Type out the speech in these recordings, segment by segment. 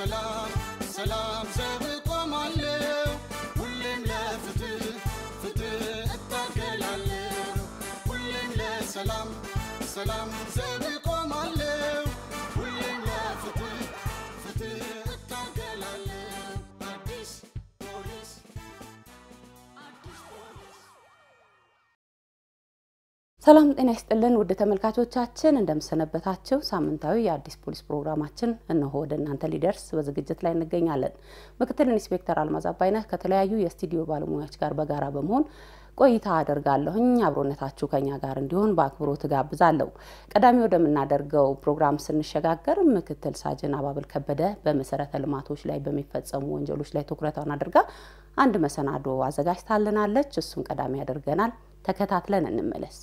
Salam, salam, salam. ሰላም ጤና ይስጥልን ውድ ተመልካቾቻችን እንደምሰነበታችሁ። ሳምንታዊ የአዲስ ፖሊስ ፕሮግራማችን እነሆ ወደ እናንተ ሊደርስ በዝግጅት ላይ እንገኛለን። ምክትል ኢንስፔክተር አልማዝ አባይነህ ከተለያዩ የስቱዲዮ ባለሙያዎች ጋር በጋራ በመሆን ቆይታ አደርጋለሁኝ። አብሮነታችሁ ከኛ ጋር እንዲሆን በአክብሮት እጋብዛለሁ። ቀዳሚ ወደምናደርገው ፕሮግራም ስንሸጋገር ምክትል ሳጅን አባብል ከበደ በመሰረተ ልማቶች ላይ በሚፈጸሙ ወንጀሎች ላይ ትኩረቷን አድርጋ አንድ መሰናዶ አዘጋጅታልናለች። እሱን ቀዳሚ ያደርገናል። ተከታትለን እንመለስ።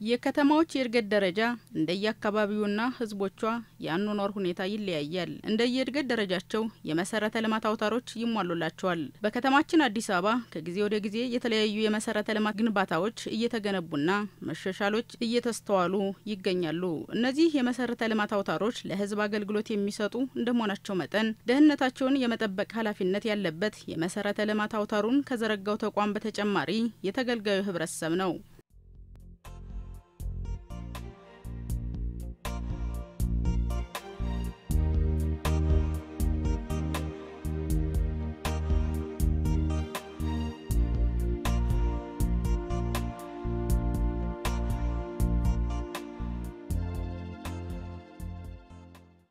የከተማዎች የእድገት ደረጃ እንደየአካባቢውና ሕዝቦቿ የአኗኗር ሁኔታ ይለያያል። እንደየእድገት ደረጃቸው የመሰረተ ልማት አውታሮች ይሟሉላቸዋል። በከተማችን አዲስ አበባ ከጊዜ ወደ ጊዜ የተለያዩ የመሰረተ ልማት ግንባታዎች እየተገነቡና መሻሻሎች እየተስተዋሉ ይገኛሉ። እነዚህ የመሰረተ ልማት አውታሮች ለሕዝብ አገልግሎት የሚሰጡ እንደመሆናቸው መጠን ደህንነታቸውን የመጠበቅ ኃላፊነት ያለበት የመሰረተ ልማት አውታሩን ከዘረጋው ተቋም በተጨማሪ የተገልጋዩ ህብረተሰብ ነው።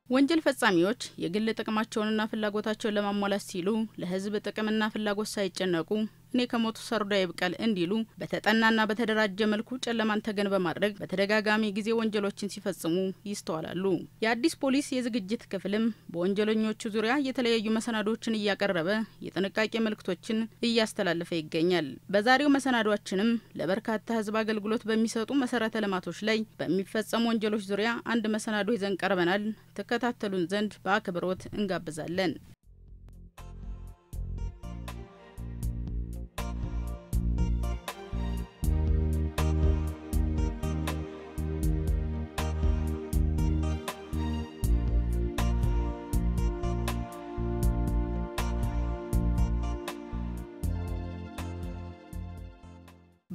ወንጀል ፈጻሚዎች የግል ጥቅማቸውንና ፍላጎታቸውን ለማሟላት ሲሉ ለህዝብ ጥቅምና ፍላጎት ሳይጨነቁ እኔ ከሞቱ ሰርዶ ይብቀል እንዲሉ በተጠናና በተደራጀ መልኩ ጨለማን ተገን በማድረግ በተደጋጋሚ ጊዜ ወንጀሎችን ሲፈጽሙ ይስተዋላሉ። የአዲስ ፖሊስ የዝግጅት ክፍልም በወንጀለኞቹ ዙሪያ የተለያዩ መሰናዶዎችን እያቀረበ የጥንቃቄ መልእክቶችን እያስተላለፈ ይገኛል። በዛሬው መሰናዷችንም ለበርካታ ህዝብ አገልግሎት በሚሰጡ መሰረተ ልማቶች ላይ በሚፈጸሙ ወንጀሎች ዙሪያ አንድ መሰናዶ ይዘን ቀርበናል። ተከታተሉን ዘንድ በአክብሮት እንጋብዛለን።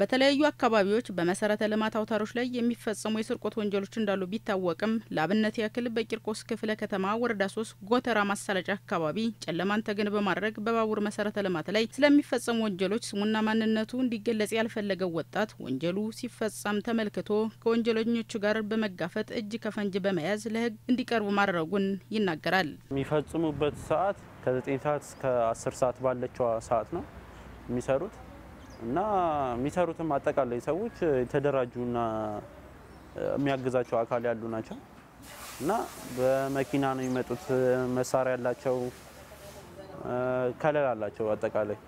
በተለያዩ አካባቢዎች በመሰረተ ልማት አውታሮች ላይ የሚፈጸሙ የስርቆት ወንጀሎች እንዳሉ ቢታወቅም ለአብነት ያክል በቂርቆስ ክፍለ ከተማ ወረዳ ሶስት ጎተራ ማሳለጫ አካባቢ ጨለማን ተገን በማድረግ በባቡር መሰረተ ልማት ላይ ስለሚፈጸሙ ወንጀሎች ስሙና ማንነቱ እንዲገለጽ ያልፈለገው ወጣት ወንጀሉ ሲፈጸም ተመልክቶ ከወንጀለኞቹ ጋር በመጋፈጥ እጅ ከፈንጅ በመያዝ ለህግ እንዲቀርቡ ማድረጉን ይናገራል። የሚፈጽሙበት ሰዓት ከ9 ሰዓት እስከ 10 ሰዓት ባለችው ሰዓት ነው የሚሰሩት እና የሚሰሩትም አጠቃላይ ሰዎች የተደራጁና የሚያግዛቸው አካል ያሉ ናቸው እና በመኪና ነው የሚመጡት። መሳሪያ ያላቸው ከለል አላቸው። አጠቃላይ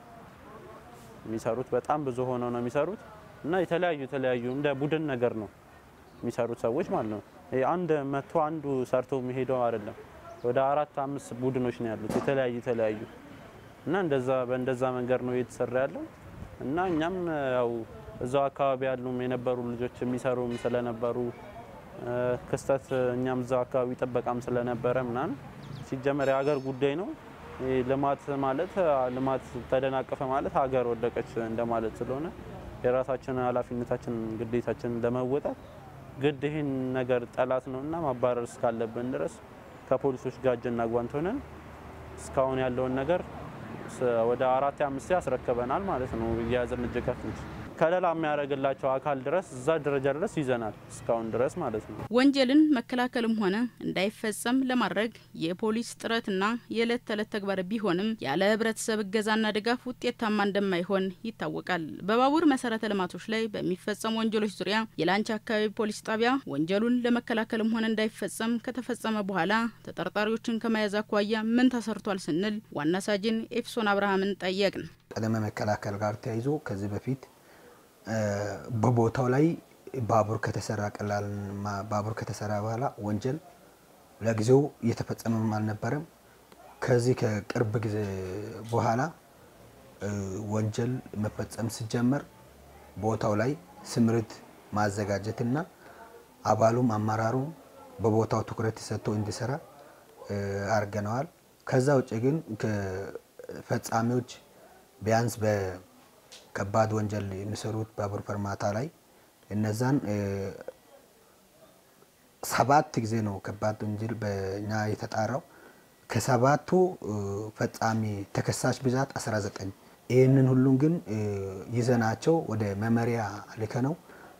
የሚሰሩት በጣም ብዙ ሆነው ነው የሚሰሩት እና የተለያዩ የተለያዩ እንደ ቡድን ነገር ነው የሚሰሩት ሰዎች ማለት ነው። አንድ መቶ አንዱ ሰርቶ የሚሄደው አይደለም። ወደ አራት አምስት ቡድኖች ነው ያሉት የተለያዩ የተለያዩ እና እንደዛ በእንደዛ መንገድ ነው እየተሰራ ያለው እና እኛም ያው እዛው አካባቢ ያሉም የነበሩ ልጆች የሚሰሩም ስለነበሩ ክስተት እኛም እዛው አካባቢ ጥበቃም ስለነበረ ምናምን ሲጀመር የሀገር ጉዳይ ነው። ልማት ማለት ልማት ተደናቀፈ ማለት ሀገር ወደቀች እንደማለት ስለሆነ የራሳችን ኃላፊነታችን ግዴታችን ለመወጣት ግድ ይህን ነገር ጠላት ነው እና ማባረር እስካለብን ድረስ ከፖሊሶች ጋር እጅና ጓንት ሆነን እስካሁን ያለውን ነገር ወደ አራት አምስት ያስረክበናል ማለት ነው። እጅ ከፍንጅ ከለላ የሚያደርግላቸው አካል ድረስ እዛ ደረጃ ድረስ ይዘናል እስካሁን ድረስ ማለት ነው። ወንጀልን መከላከልም ሆነ እንዳይፈጸም ለማድረግ የፖሊስ ጥረትና የዕለት ተዕለት ተግባር ቢሆንም ያለ ሕብረተሰብ እገዛና ድጋፍ ውጤታማ እንደማይሆን ይታወቃል። በባቡር መሰረተ ልማቶች ላይ በሚፈጸሙ ወንጀሎች ዙሪያ የላንቻ አካባቢ ፖሊስ ጣቢያ ወንጀሉን ለመከላከልም ሆነ እንዳይፈጸም ከተፈጸመ በኋላ ተጠርጣሪዎችን ከመያዝ አኳያ ምን ተሰርቷል ስንል ዋና ሳጅን ኤፍሶን አብርሃምን ጠየቅን። ቅድመ መከላከል ጋር ተያይዞ ከዚህ በፊት በቦታው ላይ ባቡር ከተሰራ ቀላል ባቡር ከተሰራ በኋላ ወንጀል ለጊዜው እየተፈጸመም አልነበረም። ከዚህ ከቅርብ ጊዜ በኋላ ወንጀል መፈጸም ሲጀመር ቦታው ላይ ስምሪት ማዘጋጀትና አባሉም አመራሩም በቦታው ትኩረት ሰጥቶ እንዲሰራ አድርገነዋል። ከዛ ውጭ ግን ፈጻሚዎች ቢያንስ በከባድ ወንጀል የሚሰሩት ባቡር ፈርማታ ላይ እነዛን ሰባት ጊዜ ነው ከባድ ወንጀል በእኛ የተጣራው። ከሰባቱ ፈጻሚ ተከሳሽ ብዛት 19 ይህንን ሁሉም ግን ይዘናቸው ወደ መመሪያ ልከ ነው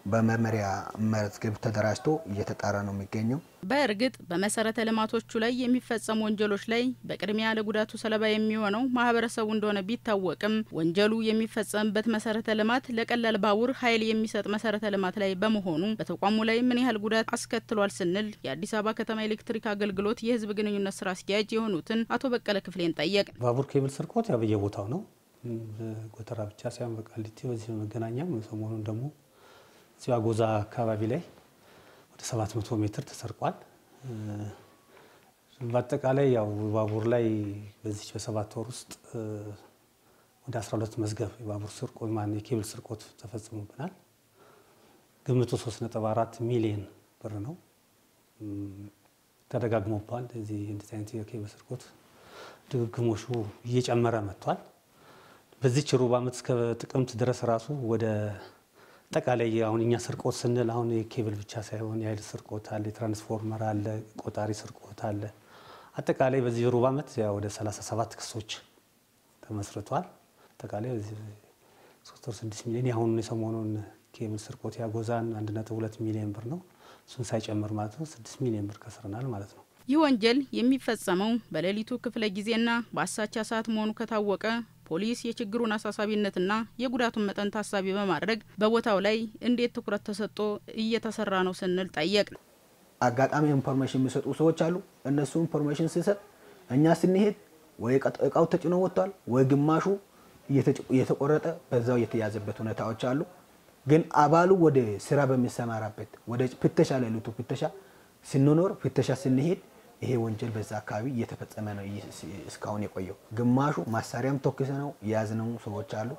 በመመሪያ መዝገብ ተደራጅቶ እየተጣራ ነው የሚገኘው። በእርግጥ በመሰረተ ልማቶቹ ላይ የሚፈጸሙ ወንጀሎች ላይ በቅድሚያ ለጉዳቱ ሰለባ የሚሆነው ማህበረሰቡ እንደሆነ ቢታወቅም ወንጀሉ የሚፈጸምበት መሰረተ ልማት ለቀላል ባቡር ኃይል የሚሰጥ መሰረተ ልማት ላይ በመሆኑ በተቋሙ ላይ ምን ያህል ጉዳት አስከትሏል ስንል የአዲስ አበባ ከተማ ኤሌክትሪክ አገልግሎት የህዝብ ግንኙነት ስራ አስኪያጅ የሆኑትን አቶ በቀለ ክፍሌን ጠየቅ። ባቡር ኬብል ስርቆት ያው በየቦታው ነው። ጎተራ ብቻ ሳይሆን በቃሊቲ በዚህ በመገናኛም ሰሞኑን ደግሞ እዚሁ አጎዛ አካባቢ ላይ ወደ 700 ሜትር ተሰርቋል። በአጠቃላይ ያው ባቡር ላይ በዚች በሰባት ወር ውስጥ ወደ 12 መዝገብ የባቡር ስርቆት ማነው የኬብል ስርቆት ተፈጽሞብናል። ግምቱ 3.4 ሚሊዮን ብር ነው። ተደጋግሞባል። እዚህ እንደዚህ አይነት የኬብል ስርቆት ድግግሞሹ እየጨመረ መጥቷል። በዚች ሩብ ዓመት እስከ ጥቅምት ድረስ ራሱ ወደ አጠቃላይ አሁን እኛ ስርቆት ስንል አሁን የኬብል ብቻ ሳይሆን የኃይል ስርቆት አለ፣ የትራንስፎርመር አለ፣ ቆጣሪ ስርቆት አለ። አጠቃላይ በዚህ ሩብ ዓመት ወደ 37 ክሶች ተመስርቷል። አጠቃላይ በዚህ 3 ወር 6 ሚሊዮን የአሁኑ የሰሞኑን ኬብል ስርቆት ያጎዛን 1.2 ሚሊዮን ብር ነው። እሱን ሳይጨምር ማለት ነው 6 ሚሊዮን ብር ከስረናል ማለት ነው። ይህ ወንጀል የሚፈጸመው በሌሊቱ ክፍለ ጊዜና በአሳቻ ሰዓት መሆኑ ከታወቀ ፖሊስ የችግሩን አሳሳቢነትና የጉዳቱን መጠን ታሳቢ በማድረግ በቦታው ላይ እንዴት ትኩረት ተሰጥቶ እየተሰራ ነው ስንል ጠየቅን። አጋጣሚ information የሚሰጡ ሰዎች አሉ። እነሱ information ሲሰጥ እኛ ስንሄድ ወይ እቃው ተጭኖ ወጥቷል፣ ወይ ግማሹ እየተቆረጠ በዛው የተያዘበት ሁኔታዎች አሉ። ግን አባሉ ወደ ስራ በሚሰማራበት ወደ ፍተሻ ሌሊቱ ፍተሻ ስንኖር ፍተሻ ስንሄድ ይሄ ወንጀል በዛ አካባቢ እየተፈጸመ ነው እስካሁን የቆየው። ግማሹ ማሳሪያም ተኩሰ ነው የያዝነው ሰዎች አሉ።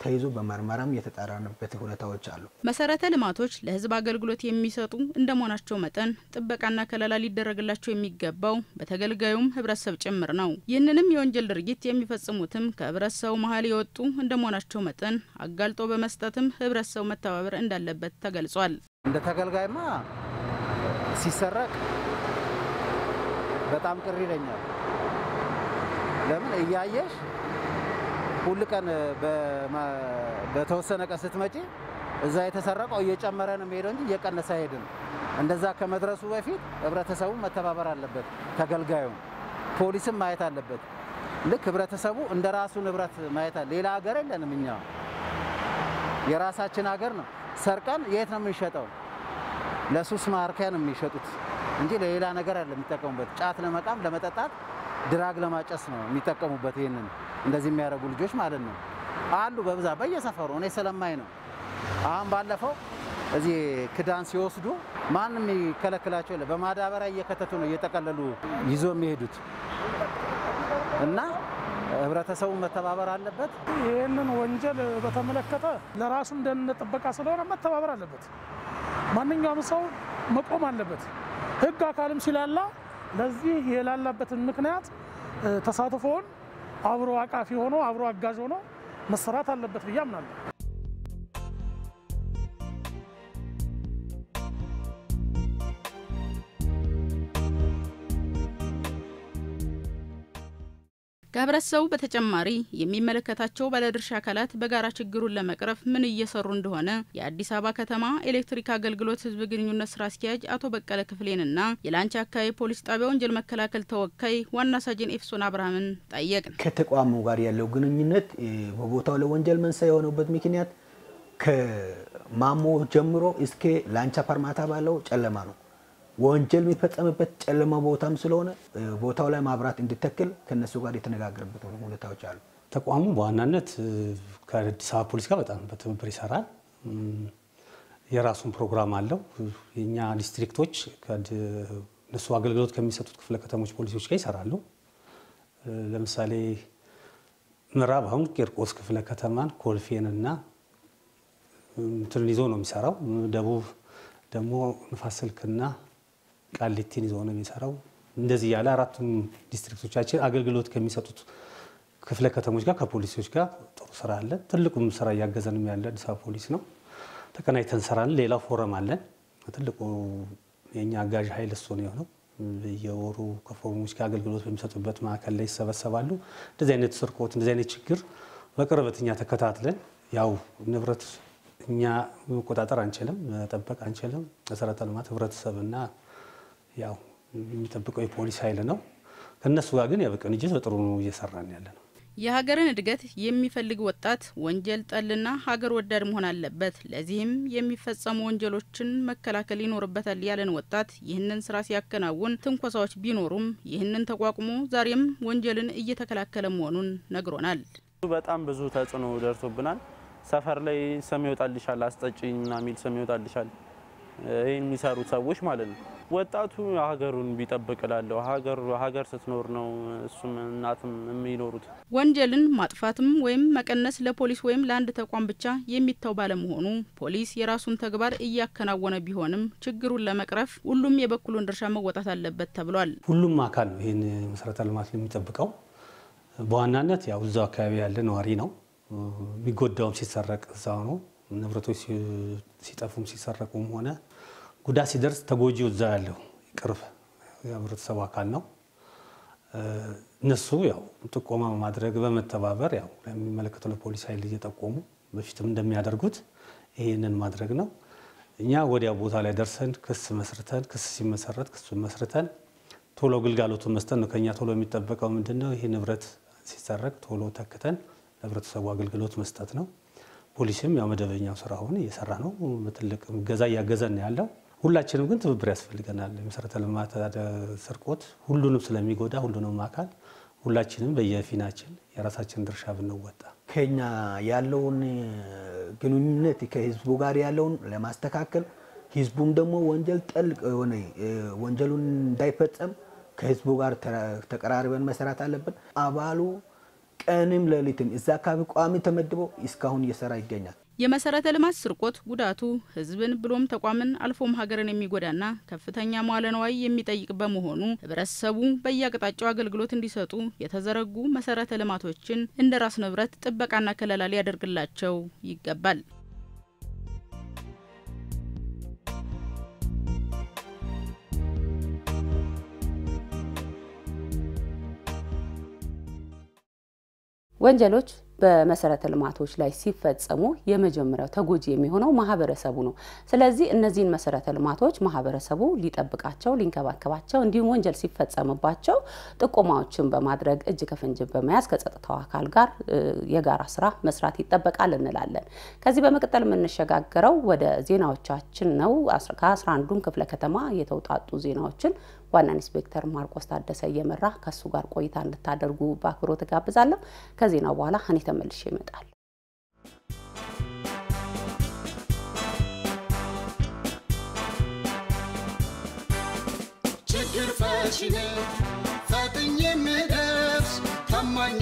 ተይዞ በመርመራም የተጣራንበት ሁኔታዎች አሉ። መሰረተ ልማቶች ለሕዝብ አገልግሎት የሚሰጡ እንደ መሆናቸው መጠን ጥበቃና ከለላ ሊደረግላቸው የሚገባው በተገልጋዩም ሕብረተሰብ ጭምር ነው። ይህንንም የወንጀል ድርጊት የሚፈጽሙትም ከሕብረተሰቡ መሀል የወጡ እንደ መሆናቸው መጠን አጋልጦ በመስጠትም ሕብረተሰቡ መተባበር እንዳለበት ተገልጿል። እንደ ተገልጋይማ ሲሰረቅ በጣም ቅር ይለኛል። ለምን እያየሽ ሁል ቀን በተወሰነ ቀን ስትመጪ እዛ የተሰረቀው እየጨመረ ነው የሚሄደው እንጂ እየቀነሰ አይሄድም። እንደዛ ከመድረሱ በፊት ህብረተሰቡ መተባበር አለበት። ተገልጋዩ ፖሊስም ማየት አለበት። ልክ ህብረተሰቡ እንደ ራሱ ንብረት ማየት አለ። ሌላ ሀገር የለንም እኛ የራሳችን ሀገር ነው። ሰርቀን የት ነው የምንሸጠው? ለሱስ ማርኪያ ነው የሚሸጡት እንጂ ለሌላ ነገር አለ የሚጠቀሙበት። ጫት ለመቃም፣ ለመጠጣት፣ drug ለማጨስ ነው የሚጠቀሙበት። ይህንን እንደዚህ የሚያደርጉ ልጆች ማለት ነው አሉ በብዛት በየሰፈሩ። እኔ ስለማይ ነው። አሁን ባለፈው እዚህ ክዳን ሲወስዱ ማንም የሚከለክላቸው የለ። በማዳበሪያ እየከተቱ ነው እየጠቀለሉ ይዞ የሚሄዱት እና ህብረተሰቡ መተባበር አለበት። ይህንን ወንጀል በተመለከተ ለራሱም ደህንነት ጥበቃ ስለሆነ መተባበር አለበት። ማንኛውም ሰው መቆም አለበት። ህግ አካልም ሲላላ ለዚህ የላላበትን ምክንያት ተሳትፎውን አብሮ አቃፊ ሆኖ አብሮ አጋዥ ሆኖ መሰራት አለበት ብዬ አምናለሁ። ከህብረተሰቡ በተጨማሪ የሚመለከታቸው ባለድርሻ አካላት በጋራ ችግሩን ለመቅረፍ ምን እየሰሩ እንደሆነ የአዲስ አበባ ከተማ ኤሌክትሪክ አገልግሎት ህዝብ ግንኙነት ስራ አስኪያጅ አቶ በቀለ ክፍሌንና የላንቻ አካባቢ ፖሊስ ጣቢያ ወንጀል መከላከል ተወካይ ዋና ሳጅን ኤፍሶን አብርሃምን ጠየቅን። ከተቋሙ ጋር ያለው ግንኙነት በቦታው ለወንጀል መንስኤ የሆነበት ምክንያት ከማሞ ጀምሮ እስከ ላንቻ ፐርማታ ባለው ጨለማ ነው። ወንጀል የሚፈጸምበት ጨለማ ቦታም ስለሆነ ቦታው ላይ ማብራት እንዲተክል ከነሱ ጋር የተነጋገርበት ሁኔታዎች አሉ። ተቋሙ በዋናነት ከአዲስ አበባ ፖሊስ ጋር በጣም በትብብር ይሰራል። የራሱን ፕሮግራም አለው። የእኛ ዲስትሪክቶች እነሱ አገልግሎት ከሚሰጡት ክፍለ ከተሞች ፖሊሶች ጋር ይሰራሉ። ለምሳሌ ምዕራብ አሁን ቂርቆስ ክፍለ ከተማን ኮልፌንና እንትን ይዞ ነው የሚሰራው። ደቡብ ደግሞ ንፋስ ስልክና ቃሊቲን ይዞ ነው የሚሰራው። እንደዚህ ያለ አራቱም ዲስትሪክቶቻችን አገልግሎት ከሚሰጡት ክፍለ ከተሞች ጋር ከፖሊሶች ጋር ጥሩ ስራ አለ። ትልቁም ስራ እያገዘንም ያለ አዲስ አበባ ፖሊስ ነው። ተቀናጅተን እንሰራለን። ሌላው ፎረም አለን። ትልቁ የእኛ አጋዥ ኃይል እሱ ነው የሆነው። በየወሩ ከፎረሞች ጋር አገልግሎት በሚሰጡበት ማዕከል ላይ ይሰበሰባሉ። እንደዚህ አይነት ስርቆት፣ እንደዚህ አይነት ችግር በቅርበት እኛ ተከታትለን ያው ንብረት እኛ መቆጣጠር አንችልም፣ መጠበቅ አንችልም። መሰረተ ልማት ህብረተሰብና ያው የሚጠብቀው የፖሊስ ኃይል ነው። ከእነሱ ጋር ግን ያው በቅንጅት በጥሩ እየሰራን ያለ ነው። የሀገርን እድገት የሚፈልግ ወጣት ወንጀል ጠልና ሀገር ወዳድ መሆን አለበት። ለዚህም የሚፈጸሙ ወንጀሎችን መከላከል ይኖርበታል ያለን ወጣት ይህንን ስራ ሲያከናውን ትንኮሳዎች ቢኖሩም ይህንን ተቋቁሞ ዛሬም ወንጀልን እየተከላከለ መሆኑን ነግሮናል። በጣም ብዙ ተጽዕኖ ደርሶብናል። ሰፈር ላይ ስም ይወጣልሻል፣ አስጠጭኝ ምናምን የሚል ስም ይወጣልሻል። ይህን የሚሰሩት ሰዎች ማለት ነው። ወጣቱ ሀገሩን ቢጠብቅ እላለሁ። ሀገር ሀገር ስትኖር ነው እሱም እናትም የሚኖሩት። ወንጀልን ማጥፋትም ወይም መቀነስ ለፖሊስ ወይም ለአንድ ተቋም ብቻ የሚተው ባለመሆኑ ፖሊስ የራሱን ተግባር እያከናወነ ቢሆንም ችግሩን ለመቅረፍ ሁሉም የበኩሉን ድርሻ መወጣት አለበት ተብሏል። ሁሉም አካል ነው ይህን መሰረተ ልማት የሚጠብቀው። በዋናነት ያው እዛው አካባቢ ያለ ነዋሪ ነው። የሚጎዳውም ሲሰረቅ እዛው ነው። ንብረቶች ሲጠፉም ሲሰረቁም ሆነ ጉዳት ሲደርስ ተጎጂው እዛ ያለው ቅርብ የህብረተሰቡ አካል ነው። እነሱ ያው ጥቆማ በማድረግ በመተባበር ያው ለሚመለከተው ለፖሊስ ኃይል እየጠቆሙ በፊትም እንደሚያደርጉት ይህንን ማድረግ ነው። እኛ ወዲያው ቦታ ላይ ደርሰን ክስ መስርተን ክስ ሲመሰረት ክሱን መስርተን ቶሎ ግልጋሎቱን መስጠት ነው። ከኛ ቶሎ የሚጠበቀው ምንድን ነው? ይህ ንብረት ሲሰረቅ ቶሎ ተክተን ለህብረተሰቡ አገልግሎት መስጠት ነው። ፖሊስም ያው መደበኛው ስራውን እየሰራ ነው። በትልቅ እገዛ እያገዘን ያለው። ሁላችንም ግን ትብብር ያስፈልገናል። የመሰረተ ልማት ስርቆት ሁሉንም ስለሚጎዳ ሁሉንም አካል ሁላችንም በየፊናችን የራሳችን ድርሻ ብንወጣ ከኛ ያለውን ግንኙነት ከህዝቡ ጋር ያለውን ለማስተካከል ህዝቡም ደግሞ ወንጀል ጠልቅ የሆነ ወንጀሉን እንዳይፈጸም ከህዝቡ ጋር ተቀራርበን መስራት አለብን። አባሉ ቀንም ሌሊትም እዛ አካባቢ ቋሚ ተመድቦ እስካሁን እየሰራ ይገኛል። የመሰረተ ልማት ስርቆት ጉዳቱ ህዝብን ብሎም ተቋምን አልፎም ሀገርን የሚጎዳና ከፍተኛ መዋለ ንዋይ የሚጠይቅ በመሆኑ ህብረተሰቡ በየአቅጣጫው አገልግሎት እንዲሰጡ የተዘረጉ መሰረተ ልማቶችን እንደ ራስ ንብረት ጥበቃና ከለላ ሊያደርግላቸው ይገባል። ወንጀሎች በመሰረተ ልማቶች ላይ ሲፈጸሙ የመጀመሪያው ተጎጂ የሚሆነው ማህበረሰቡ ነው። ስለዚህ እነዚህን መሰረተ ልማቶች ማህበረሰቡ ሊጠብቃቸው፣ ሊንከባከባቸው እንዲሁም ወንጀል ሲፈጸምባቸው ጥቆማዎችን በማድረግ እጅ ከፍንጅ በመያዝ ከጸጥታው አካል ጋር የጋራ ስራ መስራት ይጠበቃል እንላለን። ከዚህ በመቀጠል የምንሸጋገረው ወደ ዜናዎቻችን ነው። ከአስራ አንዱም ክፍለ ከተማ የተውጣጡ ዜናዎችን ዋና ኢንስፔክተር ማርቆስ ታደሰ እየመራ ከእሱ ጋር ቆይታ እንድታደርጉ በአክብሮት እጋብዛለሁ። ከዜናው በኋላ እኔ ተመልሼ እመጣለሁ። ችግር ፈቺ ነኝ የምደርስ ታማኝ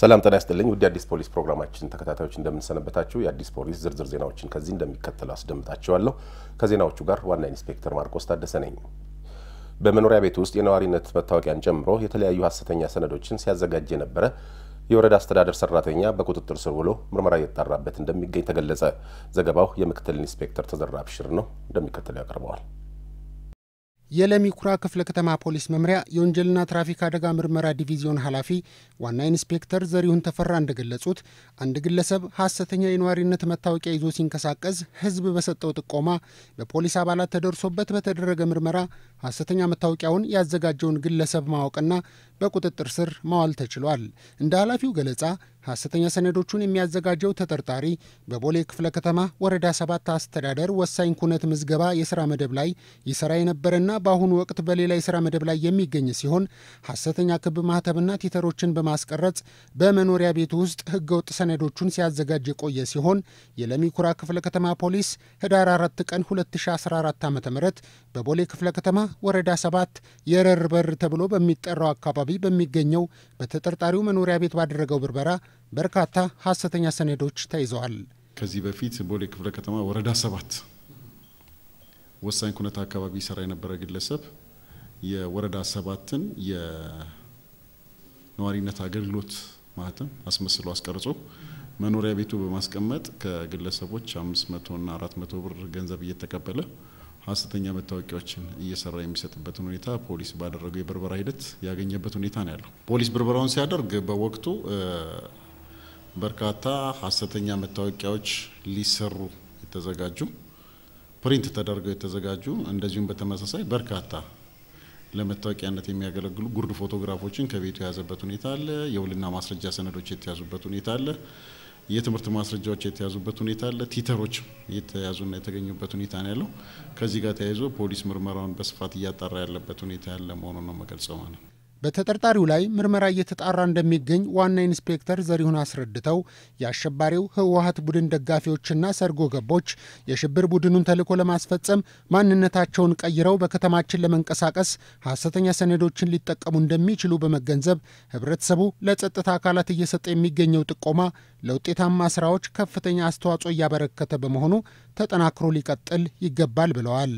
ሰላም ጤና ይስጥልኝ። ውድ የአዲስ ፖሊስ ፕሮግራማችን ተከታታዮች እንደምን ሰነበታችሁ። የአዲስ ፖሊስ ዝርዝር ዜናዎችን ከዚህ እንደሚከተለው አስደምጣችኋለሁ። ከዜናዎቹ ጋር ዋና ኢንስፔክተር ማርቆስ ታደሰ ነኝ። በመኖሪያ ቤት ውስጥ የነዋሪነት መታወቂያን ጨምሮ የተለያዩ ሀሰተኛ ሰነዶችን ሲያዘጋጅ የነበረ የወረዳ አስተዳደር ሰራተኛ በቁጥጥር ስር ውሎ ምርመራ እየተጣራበት እንደሚገኝ ተገለጸ። ዘገባው የምክትል ኢንስፔክተር ተዘራ ብሽር ነው፣ እንደሚከተለው ያቀርበዋል። የለሚ ኩራ ክፍለ ከተማ ፖሊስ መምሪያ የወንጀልና ትራፊክ አደጋ ምርመራ ዲቪዚዮን ኃላፊ ዋና ኢንስፔክተር ዘሪሁን ተፈራ እንደገለጹት አንድ ግለሰብ ሐሰተኛ የነዋሪነት መታወቂያ ይዞ ሲንቀሳቀስ ሕዝብ በሰጠው ጥቆማ በፖሊስ አባላት ተደርሶበት በተደረገ ምርመራ ሐሰተኛ መታወቂያውን ያዘጋጀውን ግለሰብ ማወቅና በቁጥጥር ስር ማዋል ተችሏል። እንደ ኃላፊው ገለጻ ሐሰተኛ ሰነዶቹን የሚያዘጋጀው ተጠርጣሪ በቦሌ ክፍለ ከተማ ወረዳ ሰባት አስተዳደር ወሳኝ ኩነት ምዝገባ የስራ መደብ ላይ ይሰራ የነበረና በአሁኑ ወቅት በሌላ የስራ መደብ ላይ የሚገኝ ሲሆን ሐሰተኛ ክብ ማህተብና ቲተሮችን በማስቀረጽ በመኖሪያ ቤቱ ውስጥ ህገወጥ ሰነዶቹን ሲያዘጋጅ የቆየ ሲሆን የለሚኩራ ክፍለ ከተማ ፖሊስ ህዳር 4 ቀን 2014 ዓ ም በቦሌ ክፍለ ከተማ ወረዳ ሰባት የረር በር ተብሎ በሚጠራው አካባቢ በሚገኘው በተጠርጣሪው መኖሪያ ቤት ባደረገው ብርበራ በርካታ ሐሰተኛ ሰነዶች ተይዘዋል። ከዚህ በፊት ቦሌ ክፍለ ከተማ ወረዳ ሰባት ወሳኝ ኩነት አካባቢ ይሰራ የነበረ ግለሰብ የወረዳ ሰባትን የነዋሪነት አገልግሎት ማህተም አስመስሎ አስቀርጾ መኖሪያ ቤቱ በማስቀመጥ ከግለሰቦች አምስት መቶና አራት መቶ ብር ገንዘብ እየተቀበለ ሀሰተኛ መታወቂያዎችን እየሰራ የሚሰጥበትን ሁኔታ ፖሊስ ባደረገው የብርበራ ሂደት ያገኘበት ሁኔታ ነው ያለው። ፖሊስ ብርበራውን ሲያደርግ በወቅቱ በርካታ ሀሰተኛ መታወቂያዎች ሊሰሩ የተዘጋጁ print ተደርገው የተዘጋጁ እንደዚሁም በተመሳሳይ በርካታ ለመታወቂያነት የሚያገለግሉ ጉርድ ፎቶግራፎችን ከቤቱ የያዘበት ሁኔታ አለ። የውልና ማስረጃ ሰነዶች የተያዙበት ሁኔታ አለ። የትምህርት ማስረጃዎች የተያዙበት ሁኔታ አለ። ቲተሮች የተያዙና የተገኙበት ሁኔታ ነው ያለው። ከዚህ ጋር ተያይዞ ፖሊስ ምርመራውን በስፋት እያጣራ ያለበት ሁኔታ ያለ መሆኑን ነው የምገልጸው ማለት ነው። በተጠርጣሪው ላይ ምርመራ እየተጣራ እንደሚገኝ ዋና ኢንስፔክተር ዘሪሁን አስረድተው የአሸባሪው ህወሀት ቡድን ደጋፊዎችና ሰርጎ ገቦች የሽብር ቡድኑን ተልዕኮ ለማስፈጸም ማንነታቸውን ቀይረው በከተማችን ለመንቀሳቀስ ሐሰተኛ ሰነዶችን ሊጠቀሙ እንደሚችሉ በመገንዘብ ህብረተሰቡ ለጸጥታ አካላት እየሰጠ የሚገኘው ጥቆማ ለውጤታማ ስራዎች ከፍተኛ አስተዋጽኦ እያበረከተ በመሆኑ ተጠናክሮ ሊቀጥል ይገባል ብለዋል።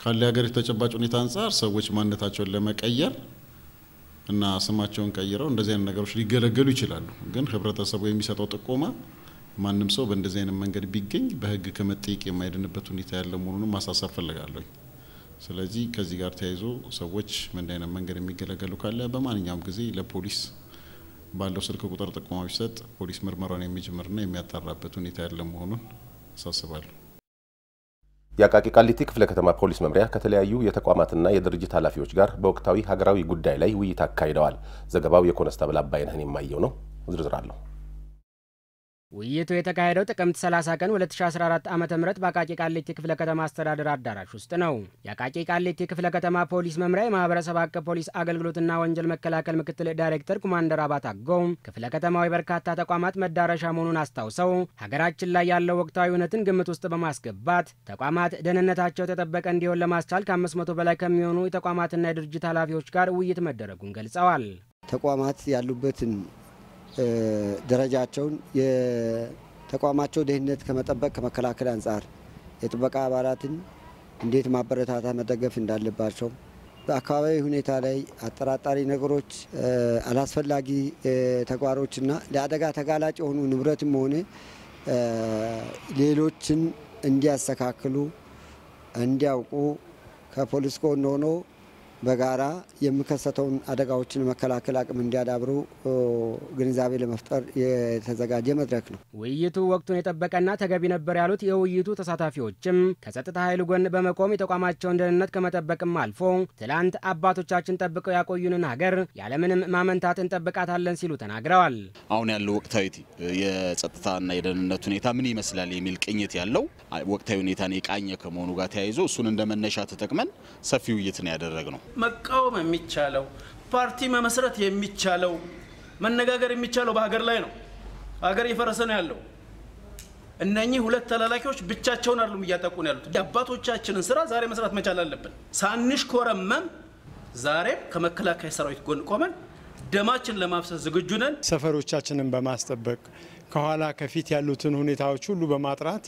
ካለ የሀገሪቱ ተጨባጭ ሁኔታ አንጻር ሰዎች ማንነታቸውን ለመቀየር እና ስማቸውን ቀይረው እንደዚህ አይነት ነገሮች ሊገለገሉ ይችላሉ። ግን ህብረተሰቡ የሚሰጠው ጥቆማ ማንም ሰው በእንደዚህ አይነት መንገድ ቢገኝ በህግ ከመጠየቅ የማይድንበት ሁኔታ ያለ መሆኑንም ማሳሰብ ፈልጋለሁ። ስለዚህ ከዚህ ጋር ተያይዞ ሰዎች በእንዲህ አይነት መንገድ የሚገለገሉ ካለ በማንኛውም ጊዜ ለፖሊስ ባለው ስልክ ቁጥር ጥቆማ ቢሰጥ ፖሊስ ምርመራውን የሚጀምርና የሚያጣራበት ሁኔታ ያለ መሆኑን አሳስባለሁ። የአቃቂ ቃሊቲ ክፍለ ከተማ ፖሊስ መምሪያ ከተለያዩ የተቋማትና የድርጅት ኃላፊዎች ጋር በወቅታዊ ሀገራዊ ጉዳይ ላይ ውይይት አካሂደዋል። ዘገባው የኮንስታብል አባይነህን የማየው ነው። ዝርዝር አለሁ። ውይይቱ የተካሄደው ጥቅምት 30 ቀን 2014 ዓ ም በአቃቂ ቃሊቲ ክፍለ ከተማ አስተዳደር አዳራሽ ውስጥ ነው። የአቃቂ ቃሊቲ ክፍለ ከተማ ፖሊስ መምሪያ የማህበረሰብ አቀፍ ፖሊስ አገልግሎትና ወንጀል መከላከል ምክትል ዳይሬክተር ኮማንደር አባት አጎው ክፍለ ከተማው የበርካታ ተቋማት መዳረሻ መሆኑን አስታውሰው ሀገራችን ላይ ያለው ወቅታዊ እውነትን ግምት ውስጥ በማስገባት ተቋማት ደህንነታቸው የተጠበቀ እንዲሆን ለማስቻል ከ500 በላይ ከሚሆኑ የተቋማትና የድርጅት ኃላፊዎች ጋር ውይይት መደረጉን ገልጸዋል። ተቋማት ያሉበትን ደረጃቸውን የተቋማቸው ደህንነት ከመጠበቅ ከመከላከል አንጻር የጥበቃ አባላትን እንዴት ማበረታታት መደገፍ እንዳለባቸው በአካባቢ ሁኔታ ላይ አጠራጣሪ ነገሮች፣ አላስፈላጊ ተግባሮችና ለአደጋ ተጋላጭ የሆኑ ንብረትም ሆነ ሌሎችን እንዲያስተካክሉ እንዲያውቁ ከፖሊስ ጎን ሆኖ በጋራ የሚከሰተውን አደጋዎችን መከላከል አቅም እንዲያዳብሩ ግንዛቤ ለመፍጠር የተዘጋጀ መድረክ ነው። ውይይቱ ወቅቱን የጠበቀና ተገቢ ነበር ያሉት የውይይቱ ተሳታፊዎችም ከጸጥታ ኃይሉ ጎን በመቆም የተቋማቸውን ደህንነት ከመጠበቅም አልፎ ትላንት አባቶቻችን ጠብቀው ያቆዩንን ሀገር ያለምንም ማመንታት እንጠብቃታለን ሲሉ ተናግረዋል። አሁን ያለው ወቅታዊ የጸጥታና የደህንነት ሁኔታ ምን ይመስላል የሚል ቅኝት ያለው ወቅታዊ ሁኔታን የቃኘ ከመሆኑ ጋር ተያይዞ እሱን እንደ መነሻ ተጠቅመን ሰፊ ውይይት ነው ያደረግ ነው። መቃወም የሚቻለው ፓርቲ መመስረት የሚቻለው መነጋገር የሚቻለው በሀገር ላይ ነው። ሀገር እየፈረሰ ነው ያለው። እነኚህ ሁለት ተላላኪዎች ብቻቸውን አይደሉም እያጠቁ ነው ያሉት። የአባቶቻችንን ስራ ዛሬ መስራት መቻል አለብን። ሳንሽ ኮረመም ዛሬም ከመከላከያ ሰራዊት ጎን ቆመን ደማችን ለማፍሰስ ዝግጁ ነን። ሰፈሮቻችንን በማስጠበቅ ከኋላ ከፊት ያሉትን ሁኔታዎች ሁሉ በማጥራት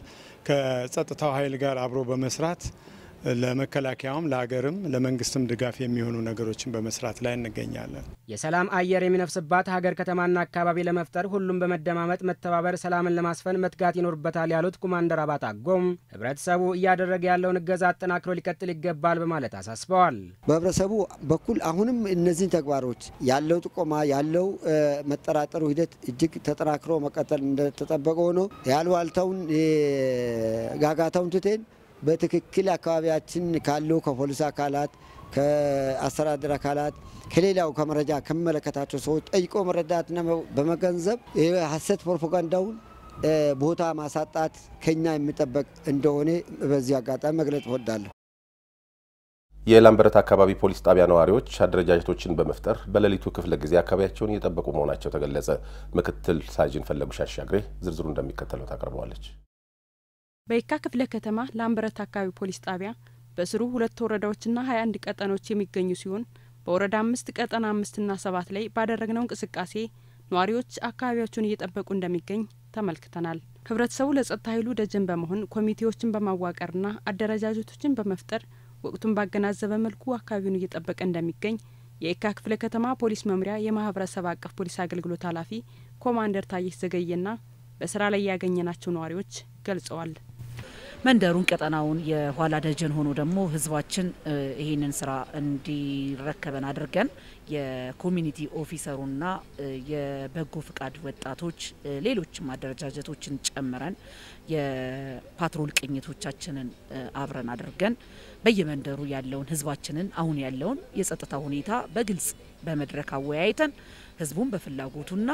ከጸጥታው ኃይል ጋር አብሮ በመስራት ለመከላከያውም ለሀገርም ለመንግስትም ድጋፍ የሚሆኑ ነገሮችን በመስራት ላይ እንገኛለን። የሰላም አየር የሚነፍስባት ሀገር ከተማና አካባቢ ለመፍጠር ሁሉም በመደማመጥ መተባበር፣ ሰላምን ለማስፈን መትጋት ይኖርበታል ያሉት ኮማንደር አባት አጎም ህብረተሰቡ እያደረገ ያለውን እገዛ አጠናክሮ ሊቀጥል ይገባል በማለት አሳስበዋል። በህብረተሰቡ በኩል አሁንም እነዚህን ተግባሮች ያለው ጥቆማ ያለው መጠራጠሩ ሂደት እጅግ ተጠናክሮ መቀጠል እንደተጠበቀ ሆኖ ያልዋልታውን ጋጋታውን ትቴን በትክክል አካባቢያችን ካለው ከፖሊስ አካላት ከአስተዳደር አካላት ከሌላው ከመረጃ ከሚመለከታቸው ሰዎች ጠይቆ መረዳትና በመገንዘብ ይህ ሀሰት ፕሮፓጋንዳውን ቦታ ማሳጣት ከኛ የሚጠበቅ እንደሆነ በዚህ አጋጣሚ መግለጽ እወዳለሁ። የላምበረት አካባቢ ፖሊስ ጣቢያ ነዋሪዎች አደረጃጀቶችን በመፍጠር በሌሊቱ ክፍለ ጊዜ አካባቢያቸውን እየጠበቁ መሆናቸው ተገለጸ። ምክትል ሳጅን ፈለጉሽ አሻግሬ ዝርዝሩ እንደሚከተለው ታቀርበዋለች። በየካ ክፍለ ከተማ ላምበረት አካባቢ ፖሊስ ጣቢያ በስሩ ሁለት ወረዳዎችና 21 ቀጠኖች የሚገኙ ሲሆን በወረዳ አምስት ቀጠና አምስትና ሰባት ላይ ባደረግነው እንቅስቃሴ ነዋሪዎች አካባቢያቸውን እየጠበቁ እንደሚገኝ ተመልክተናል። ህብረተሰቡ ለጸጥታ ኃይሉ ደጀን በመሆን ኮሚቴዎችን በማዋቀርና አደረጃጀቶችን በመፍጠር ወቅቱን ባገናዘበ መልኩ አካባቢውን እየጠበቀ እንደሚገኝ የየካ ክፍለ ከተማ ፖሊስ መምሪያ የማህበረሰብ አቀፍ ፖሊስ አገልግሎት ኃላፊ ኮማንደር ታየሽ ዘገየና በስራ ላይ ያገኘናቸው ነዋሪዎች ገልጸዋል። መንደሩን ቀጠናውን የኋላ ደጀን ሆኖ ደግሞ ህዝባችን ይህንን ስራ እንዲረከበን አድርገን የኮሚኒቲ ኦፊሰሩና የበጎ ፍቃድ ወጣቶች ሌሎችም አደረጃጀቶችን ጨምረን የፓትሮል ቅኝቶቻችንን አብረን አድርገን በየመንደሩ ያለውን ህዝባችንን አሁን ያለውን የጸጥታ ሁኔታ በግልጽ በመድረክ አወያይተን ህዝቡን በፍላጎቱና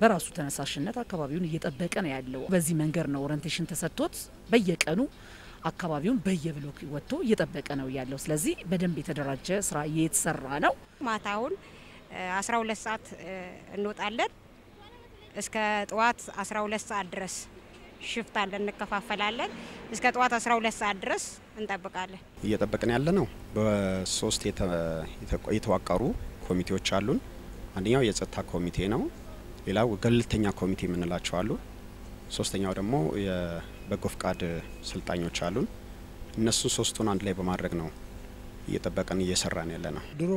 በራሱ ተነሳሽነት አካባቢውን እየጠበቀ ነው ያለው። በዚህ መንገድ ነው orientation ተሰጥቶት በየቀኑ አካባቢውን በየ block ወጥቶ እየጠበቀ ነው ያለው። ስለዚህ በደንብ የተደራጀ ስራ እየተሰራ ነው። ማታውን 12 ሰዓት እንወጣለን እስከ ጠዋት 12 ሰዓት ድረስ ሽፍት አለን፣ እንከፋፈላለን። እስከ ጠዋት 12 ሰዓት ድረስ እንጠብቃለን። እየጠበቅን ያለ ነው። በሶስት የተዋቀሩ ኮሚቴዎች አሉን። አንደኛው የጸጥታ ኮሚቴ ነው። ሌላው ገለልተኛ ኮሚቴ የምንላቸው አሉ። ሶስተኛው ደግሞ የበጎ ፍቃድ ሰልጣኞች አሉን። እነሱን ሶስቱን አንድ ላይ በማድረግ ነው እየጠበቀን እየሰራን ያለ ነው። ድሮ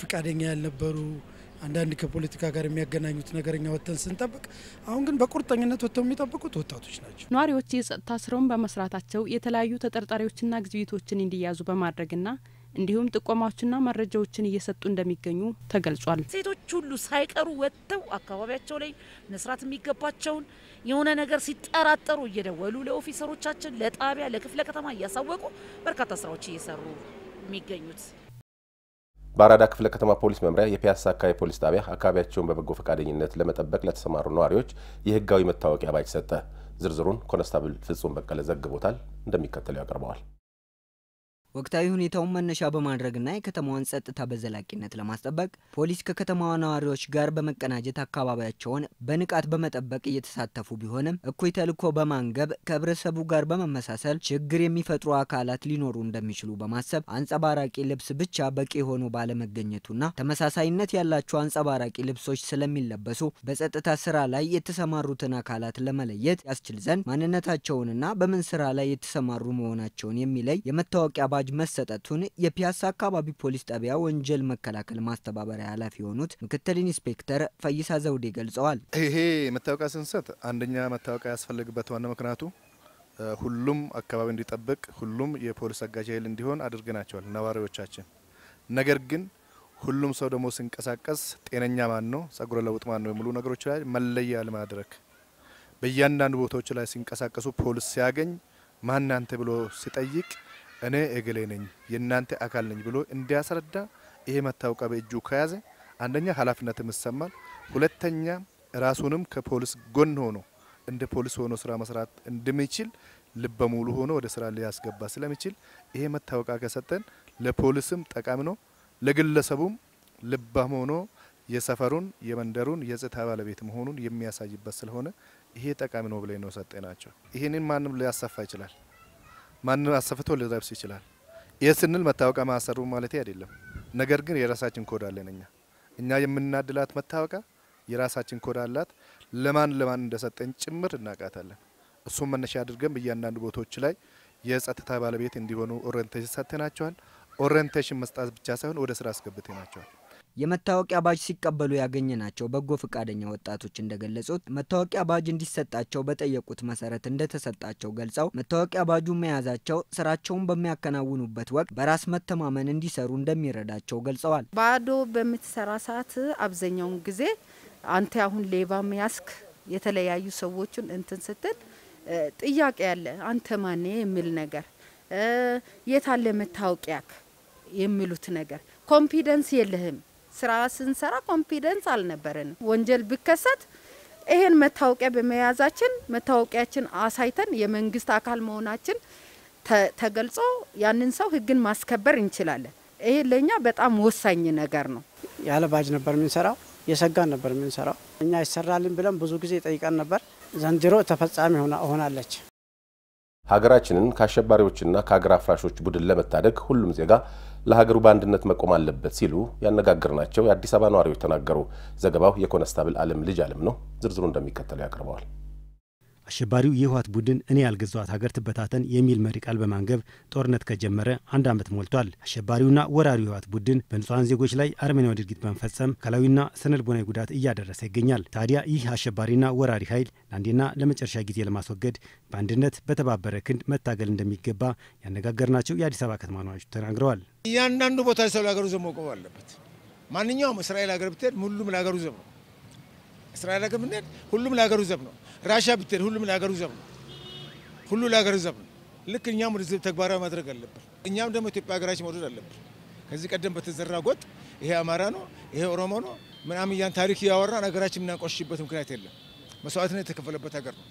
ፍቃደኛ ያልነበሩ አንዳንድ ከፖለቲካ ጋር የሚያገናኙት ነገርኛ ወጥተን ስንጠብቅ፣ አሁን ግን በቁርጠኝነት ወጥተው የሚጠብቁት ወጣቶች ናቸው። ነዋሪዎች የጸጥታ ስራውን በመስራታቸው የተለያዩ ተጠርጣሪዎችና ግዝቢቶችን እንዲያዙ በማድረግና እንዲሁም ጥቆማዎችና መረጃዎችን እየሰጡ እንደሚገኙ ተገልጿል። ሴቶች ሁሉ ሳይቀሩ ወጥተው አካባቢያቸው ላይ መስራት የሚገባቸውን የሆነ ነገር ሲጠራጠሩ እየደወሉ ለኦፊሰሮቻችን፣ ለጣቢያ፣ ለክፍለ ከተማ እያሳወቁ በርካታ ስራዎች እየሰሩ የሚገኙት በአራዳ ክፍለ ከተማ ፖሊስ መምሪያ የፒያሳ አካባቢ ፖሊስ ጣቢያ አካባቢያቸውን በበጎ ፈቃደኝነት ለመጠበቅ ለተሰማሩ ነዋሪዎች የህጋዊ መታወቂያ ባጅ ሰጠ። ዝርዝሩን ኮንስታብል ፍጹም በቀለ ዘግቦታል፣ እንደሚከተለው ያቀርበዋል። ወቅታዊ ሁኔታውን መነሻ በማድረግና የከተማዋን ጸጥታ በዘላቂነት ለማስጠበቅ ፖሊስ ከከተማዋ ነዋሪዎች ጋር በመቀናጀት አካባቢያቸውን በንቃት በመጠበቅ እየተሳተፉ ቢሆንም እኩይ ተልዕኮ በማንገብ ከህብረተሰቡ ጋር በመመሳሰል ችግር የሚፈጥሩ አካላት ሊኖሩ እንደሚችሉ በማሰብ አንጸባራቂ ልብስ ብቻ በቂ ሆኖ ባለመገኘቱና ተመሳሳይነት ያላቸው አንጸባራቂ ልብሶች ስለሚለበሱ በጸጥታ ስራ ላይ የተሰማሩትን አካላት ለመለየት ያስችል ዘንድ ማንነታቸውንና በምን ስራ ላይ የተሰማሩ መሆናቸውን የሚለይ የመታወቂያ ባጅ መሰጠቱን የፒያሳ አካባቢ ፖሊስ ጣቢያ ወንጀል መከላከል ማስተባበሪያ ኃላፊ የሆኑት ምክትል ኢንስፔክተር ፈይሳ ዘውዴ ገልጸዋል። ይሄ መታወቂያ ስንሰጥ አንደኛ መታወቂያ ያስፈልግበት ዋና ምክንያቱ ሁሉም አካባቢ እንዲጠብቅ ሁሉም የፖሊስ አጋዥ ኃይል እንዲሆን አድርገናቸዋል ነዋሪዎቻችን። ነገር ግን ሁሉም ሰው ደግሞ ሲንቀሳቀስ ጤነኛ ማን ነው፣ ጸጉረ ለውጥ ማን ነው የሚሉ ነገሮች ላይ መለያ ለማድረግ በእያንዳንዱ ቦታዎች ላይ ሲንቀሳቀሱ ፖሊስ ሲያገኝ ማን አንተ ብሎ ሲጠይቅ እኔ እገሌ ነኝ የእናንተ አካል ነኝ ብሎ እንዲያስረዳ ይሄ መታወቂያ በእጁ ከያዘ አንደኛ ኃላፊነትም ይሰማል፣ ሁለተኛ ራሱንም ከፖሊስ ጎን ሆኖ እንደ ፖሊስ ሆኖ ስራ መስራት እንደሚችል ልበ ሙሉ ሆኖ ወደ ስራ ሊያስገባ ስለሚችል ይሄ መታወቂያ ከሰጠን ለፖሊስም ጠቃሚ ነው፣ ለግለሰቡም ልባም ሆኖ የሰፈሩን የመንደሩን የጸጥታ ባለቤት መሆኑን የሚያሳይበት ስለሆነ ይሄ ጠቃሚ ነው ብለን ነው የሰጠናቸው። ይህንን ማንም ሊያሰፋ ይችላል ማንም አሰፍቶ ሊለብስ ይችላል። ይህ ስንል መታወቂያ ማሰሩ ማለት አይደለም። ነገር ግን የራሳችን ኮድ አለን። እኛ እኛ የምናድላት መታወቂያ የራሳችን ኮድ አላት። ለማን ለማን እንደሰጠን ጭምር እናውቃታለን። እሱም መነሻ አድርገን በእያንዳንዱ ቦታዎች ላይ የጸጥታ ባለቤት እንዲሆኑ orientation ሰጥተናቸዋል። orientation መስጠት ብቻ ሳይሆን ወደ ስራ አስገብተናቸዋል። የመታወቂያ ባጅ ሲቀበሉ ያገኘናቸው በጎ ፈቃደኛ ወጣቶች እንደገለጹት መታወቂያ ባጅ እንዲሰጣቸው በጠየቁት መሰረት እንደተሰጣቸው ገልጸው መታወቂያ ባጁ መያዛቸው ስራቸውን በሚያከናውኑበት ወቅት በራስ መተማመን እንዲሰሩ እንደሚረዳቸው ገልጸዋል። ባዶ በምትሰራ ሰዓት አብዛኛውን ጊዜ አንተ አሁን ሌባ ያስክ የተለያዩ ሰዎችን እንትን ስትል ጥያቄ ያለ አንተ ማኔ የሚል ነገር የታለ መታወቂያክ የሚሉት ነገር confidence የለህም። ስራ ስንሰራ confidence አልነበረንም። ወንጀል ቢከሰት ይሄን መታወቂያ በመያዛችን መታወቂያችን አሳይተን የመንግስት አካል መሆናችን ተገልጾ ያንን ሰው ህግን ማስከበር እንችላለን። ይሄ ለእኛ በጣም ወሳኝ ነገር ነው። ያለ ባጅ ነበር የምንሰራው፣ የሰጋን ነበር የምንሰራው። እኛ ይሰራልን ብለን ብዙ ጊዜ ጠይቀን ነበር። ዘንድሮ ተፈጻሚ ሆናለች። ሀገራችንን ከአሸባሪዎችና ከሀገር አፍራሾች ቡድን ለመታደግ ሁሉም ዜጋ ለሀገሩ በአንድነት መቆም አለበት ሲሉ ያነጋገርናቸው የአዲስ አበባ ነዋሪዎች ተናገሩ። ዘገባው የኮነስታብል አለም ልጅ አለም ነው። ዝርዝሩ እንደሚከተለው ያቀርበዋል። አሸባሪው የህወሓት ቡድን እኔ ያልገዛዋት ሀገር ትበታተን የሚል መሪ ቃል በማንገብ ጦርነት ከጀመረ አንድ ዓመት ሞልቷል። አሸባሪውና ወራሪው የህወሓት ቡድን በንጹሐን ዜጎች ላይ አረመኔያዊ ድርጊት በመፈጸም አካላዊና ስነልቦናዊ ጉዳት እያደረሰ ይገኛል። ታዲያ ይህ አሸባሪና ወራሪ ኃይል ለአንዴና ለመጨረሻ ጊዜ ለማስወገድ በአንድነት በተባበረ ክንድ መታገል እንደሚገባ ያነጋገርናቸው የአዲስ አበባ ከተማ ነዋሪዎች ተናግረዋል። እያንዳንዱ ቦታ ሰው ለሀገሩ ዘብ መቆም አለበት። ማንኛውም እስራኤል ሀገር ብትሄድ ሁሉም ለሀገሩ ዘብ ነው። እስራኤል ሀገር ብንሄድ ሁሉም ለሀገሩ ዘብ ነው። ራሻ ብትሄድ ሁሉም ለሀገሩ ዘብ ነው። ሁሉ ለሀገሩ ዘብ ነው። ልክ እኛም ወደ ተግባራዊ ማድረግ አለብን። እኛም ደግሞ ኢትዮጵያ ሀገራችን መውደድ አለብን። ከዚህ ቀደም በተዘራ ጎጥ ይሄ አማራ ነው፣ ይሄ ኦሮሞ ነው ምናምን ያን ታሪክ እያወራን ሀገራችን የምናንቆሽበት ምክንያት የለም። መስዋዕትነት የተከፈለበት ሀገር ነው።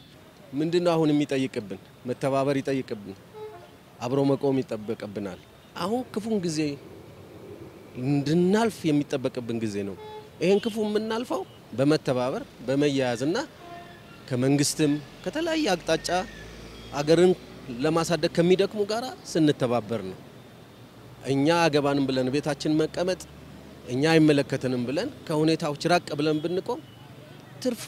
ምንድን ነው አሁን የሚጠይቅብን? መተባበር ይጠይቅብን፣ አብሮ መቆም ይጠበቅብናል። አሁን ክፉን ጊዜ እንድናልፍ የሚጠበቅብን ጊዜ ነው። ይህን ክፉ የምናልፈው በመተባበር በመያያዝና ከመንግስትም ከተለያየ አቅጣጫ አገርን ለማሳደግ ከሚደክሙ ጋር ስንተባበር ነው። እኛ አገባንም ብለን ቤታችን መቀመጥ፣ እኛ አይመለከትንም ብለን ከሁኔታዎች ራቅ ብለን ብንቆም ትርፉ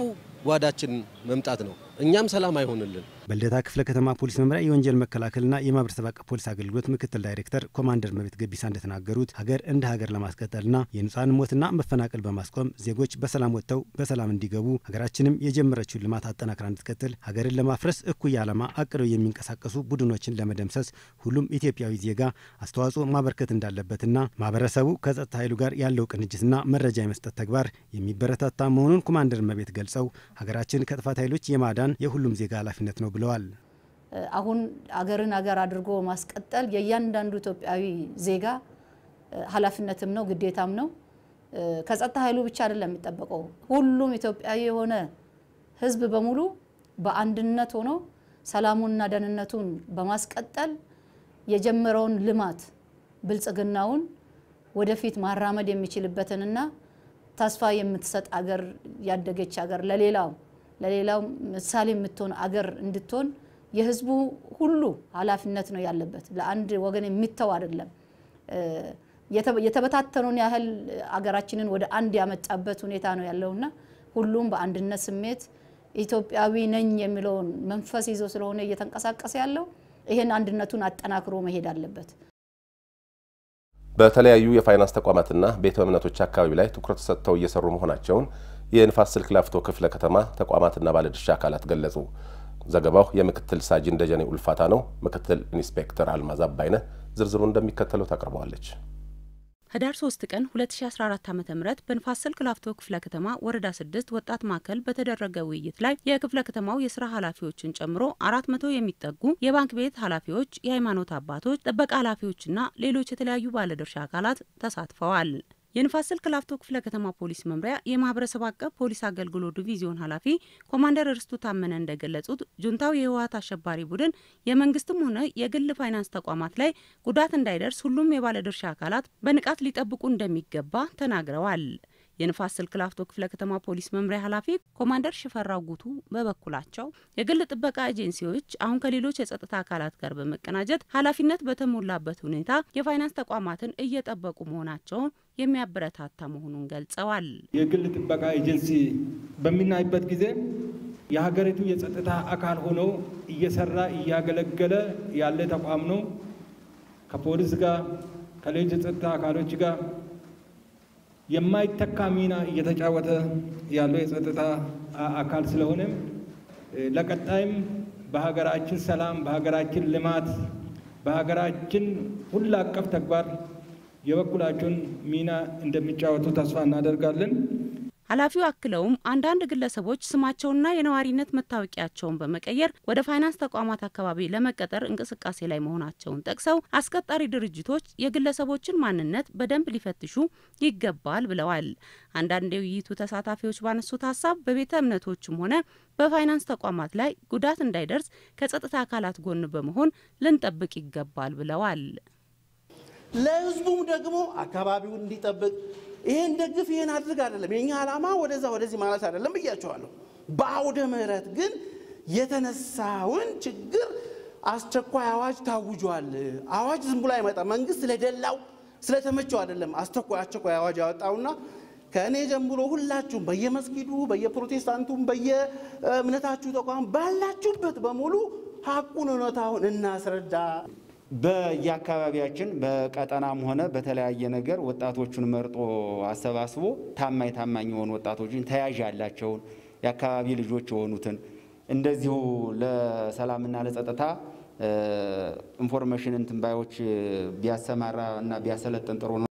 ጓዳችን መምጣት ነው። እኛም ሰላም አይሆንልን። በልደታ ክፍለ ከተማ ፖሊስ መምሪያ የወንጀል መከላከልና የማህበረሰብ አቀፍ ፖሊስ አገልግሎት ምክትል ዳይሬክተር ኮማንደር መቤት ገቢሳ እንደተናገሩት ሀገር እንደ ሀገር ለማስቀጠልና የንጹሐን ሞትና መፈናቀል በማስቆም ዜጎች በሰላም ወጥተው በሰላም እንዲገቡ ሀገራችንም የጀመረችውን ልማት አጠናክራ እንድትቀጥል ሀገርን ለማፍረስ እኩይ ዓላማ አቅደው የሚንቀሳቀሱ ቡድኖችን ለመደምሰስ ሁሉም ኢትዮጵያዊ ዜጋ አስተዋጽኦ ማበርከት እንዳለበትና ማህበረሰቡ ከጸጥታ ኃይሉ ጋር ያለው ቅንጅትና መረጃ የመስጠት ተግባር የሚበረታታ መሆኑን ኮማንደር መቤት ገልጸው ሀገራችን ከጥፋት ኃይሎች የማዳን የሁሉም ዜጋ ኃላፊነት ነው ብለዋል። አሁን አገርን አገር አድርጎ ማስቀጠል የእያንዳንዱ ኢትዮጵያዊ ዜጋ ኃላፊነትም ነው ግዴታም ነው። ከጸጥታ ኃይሉ ብቻ አይደለም የሚጠበቀው። ሁሉም ኢትዮጵያዊ የሆነ ሕዝብ በሙሉ በአንድነት ሆኖ ሰላሙንና ደህንነቱን በማስቀጠል የጀመረውን ልማት ብልጽግናውን ወደፊት ማራመድ የሚችልበትንና ተስፋ የምትሰጥ አገር ያደገች አገር ለሌላው ለሌላው ምሳሌ የምትሆን አገር እንድትሆን የህዝቡ ሁሉ ኃላፊነት ነው ያለበት። ለአንድ ወገን የሚተው አይደለም። የተበታተኑን ያህል አገራችንን ወደ አንድ ያመጣበት ሁኔታ ነው ያለውና ሁሉም በአንድነት ስሜት ኢትዮጵያዊ ነኝ የሚለውን መንፈስ ይዞ ስለሆነ እየተንቀሳቀሰ ያለው ይህን አንድነቱን አጠናክሮ መሄድ አለበት። በተለያዩ የፋይናንስ ተቋማትና ቤተ እምነቶች አካባቢ ላይ ትኩረት ሰጥተው እየሰሩ መሆናቸውን የንፋስ ስልክ ላፍቶ ክፍለ ከተማ ተቋማትና ባለድርሻ አካላት ገለጹ። ዘገባው የምክትል ሳጅን ደጀኔ ኡልፋታ ነው። ምክትል ኢንስፔክተር አልማዝ አባይነህ ዝርዝሩ እንደሚከተለው ታቀርበዋለች። ህዳር 3 ቀን 2014 ዓ ም በንፋስ ስልክ ላፍቶ ክፍለ ከተማ ወረዳ 6 ወጣት ማዕከል በተደረገ ውይይት ላይ የክፍለ ከተማው የስራ ኃላፊዎችን ጨምሮ አራት መቶ የሚጠጉ የባንክ ቤት ኃላፊዎች፣ የሃይማኖት አባቶች፣ ጥበቃ ኃላፊዎችና ሌሎች የተለያዩ ባለድርሻ አካላት ተሳትፈዋል። የንፋስ ስልክ ላፍቶ ክፍለ ከተማ ፖሊስ መምሪያ የማህበረሰብ አቀፍ ፖሊስ አገልግሎት ዲቪዚዮን ኃላፊ ኮማንደር እርስቱ ታመነ እንደገለጹት ጁንታው የህወሓት አሸባሪ ቡድን የመንግስትም ሆነ የግል ፋይናንስ ተቋማት ላይ ጉዳት እንዳይደርስ ሁሉም የባለድርሻ አካላት በንቃት ሊጠብቁ እንደሚገባ ተናግረዋል። የንፋስ ስልክ ላፍቶ ክፍለ ከተማ ፖሊስ መምሪያ ኃላፊ ኮማንደር ሽፈራው ጉቱ በበኩላቸው የግል ጥበቃ ኤጀንሲዎች አሁን ከሌሎች የጸጥታ አካላት ጋር በመቀናጀት ኃላፊነት በተሞላበት ሁኔታ የፋይናንስ ተቋማትን እየጠበቁ መሆናቸውን የሚያበረታታ መሆኑን ገልጸዋል። የግል ጥበቃ ኤጀንሲ በምናይበት ጊዜ የሀገሪቱ የጸጥታ አካል ሆኖ እየሰራ እያገለገለ ያለ ተቋም ነው። ከፖሊስ ጋር ከሌሎች የጸጥታ አካሎች ጋር የማይተካ ሚና እየተጫወተ ያለው የጸጥታ አካል ስለሆነም ለቀጣይም በሀገራችን ሰላም፣ በሀገራችን ልማት፣ በሀገራችን ሁሉ አቀፍ ተግባር የበኩላቸውን ሚና እንደሚጫወቱ ተስፋ እናደርጋለን። ኃላፊው አክለውም አንዳንድ ግለሰቦች ስማቸውንና የነዋሪነት መታወቂያቸውን በመቀየር ወደ ፋይናንስ ተቋማት አካባቢ ለመቀጠር እንቅስቃሴ ላይ መሆናቸውን ጠቅሰው አስቀጣሪ ድርጅቶች የግለሰቦችን ማንነት በደንብ ሊፈትሹ ይገባል ብለዋል። አንዳንድ የውይይቱ ተሳታፊዎች ባነሱት ሀሳብ በቤተ እምነቶችም ሆነ በፋይናንስ ተቋማት ላይ ጉዳት እንዳይደርስ ከጸጥታ አካላት ጎን በመሆን ልንጠብቅ ይገባል ብለዋል። ለህዝቡም ደግሞ አካባቢውን እንዲጠብቅ ይሄን ደግፍ ይሄን አድርግ አይደለም የኛ ዓላማ ወደዛ ወደዚህ ማለት አይደለም ብያቸዋለሁ። በአውደ ምህረት ግን የተነሳውን ችግር አስቸኳይ አዋጅ ታውጇል። አዋጅ ዝም ብሎ አይመጣም። መንግስት ስለደላው ስለተመቸው አይደለም አስቸኳይ አስቸኳይ አዋጅ ያወጣውና ከእኔ ጀምሮ ሁላችሁም በየመስጊዱ በየፕሮቴስታንቱም በየእምነታችሁ ተቋም ባላችሁበት በሙሉ ሀቁን እውነታውን እናስረዳ። በየአካባቢያችን በቀጠናም ሆነ በተለያየ ነገር ወጣቶቹን መርጦ አሰባስቦ ታማኝ ታማኝ የሆኑ ወጣቶችን ተያዥ ያላቸውን የአካባቢ ልጆች የሆኑትን እንደዚሁ ለሰላምና ለጸጥታ information እንትንባዮች ቢያሰማራ እና ቢያሰለጥን ጥሩ ነው።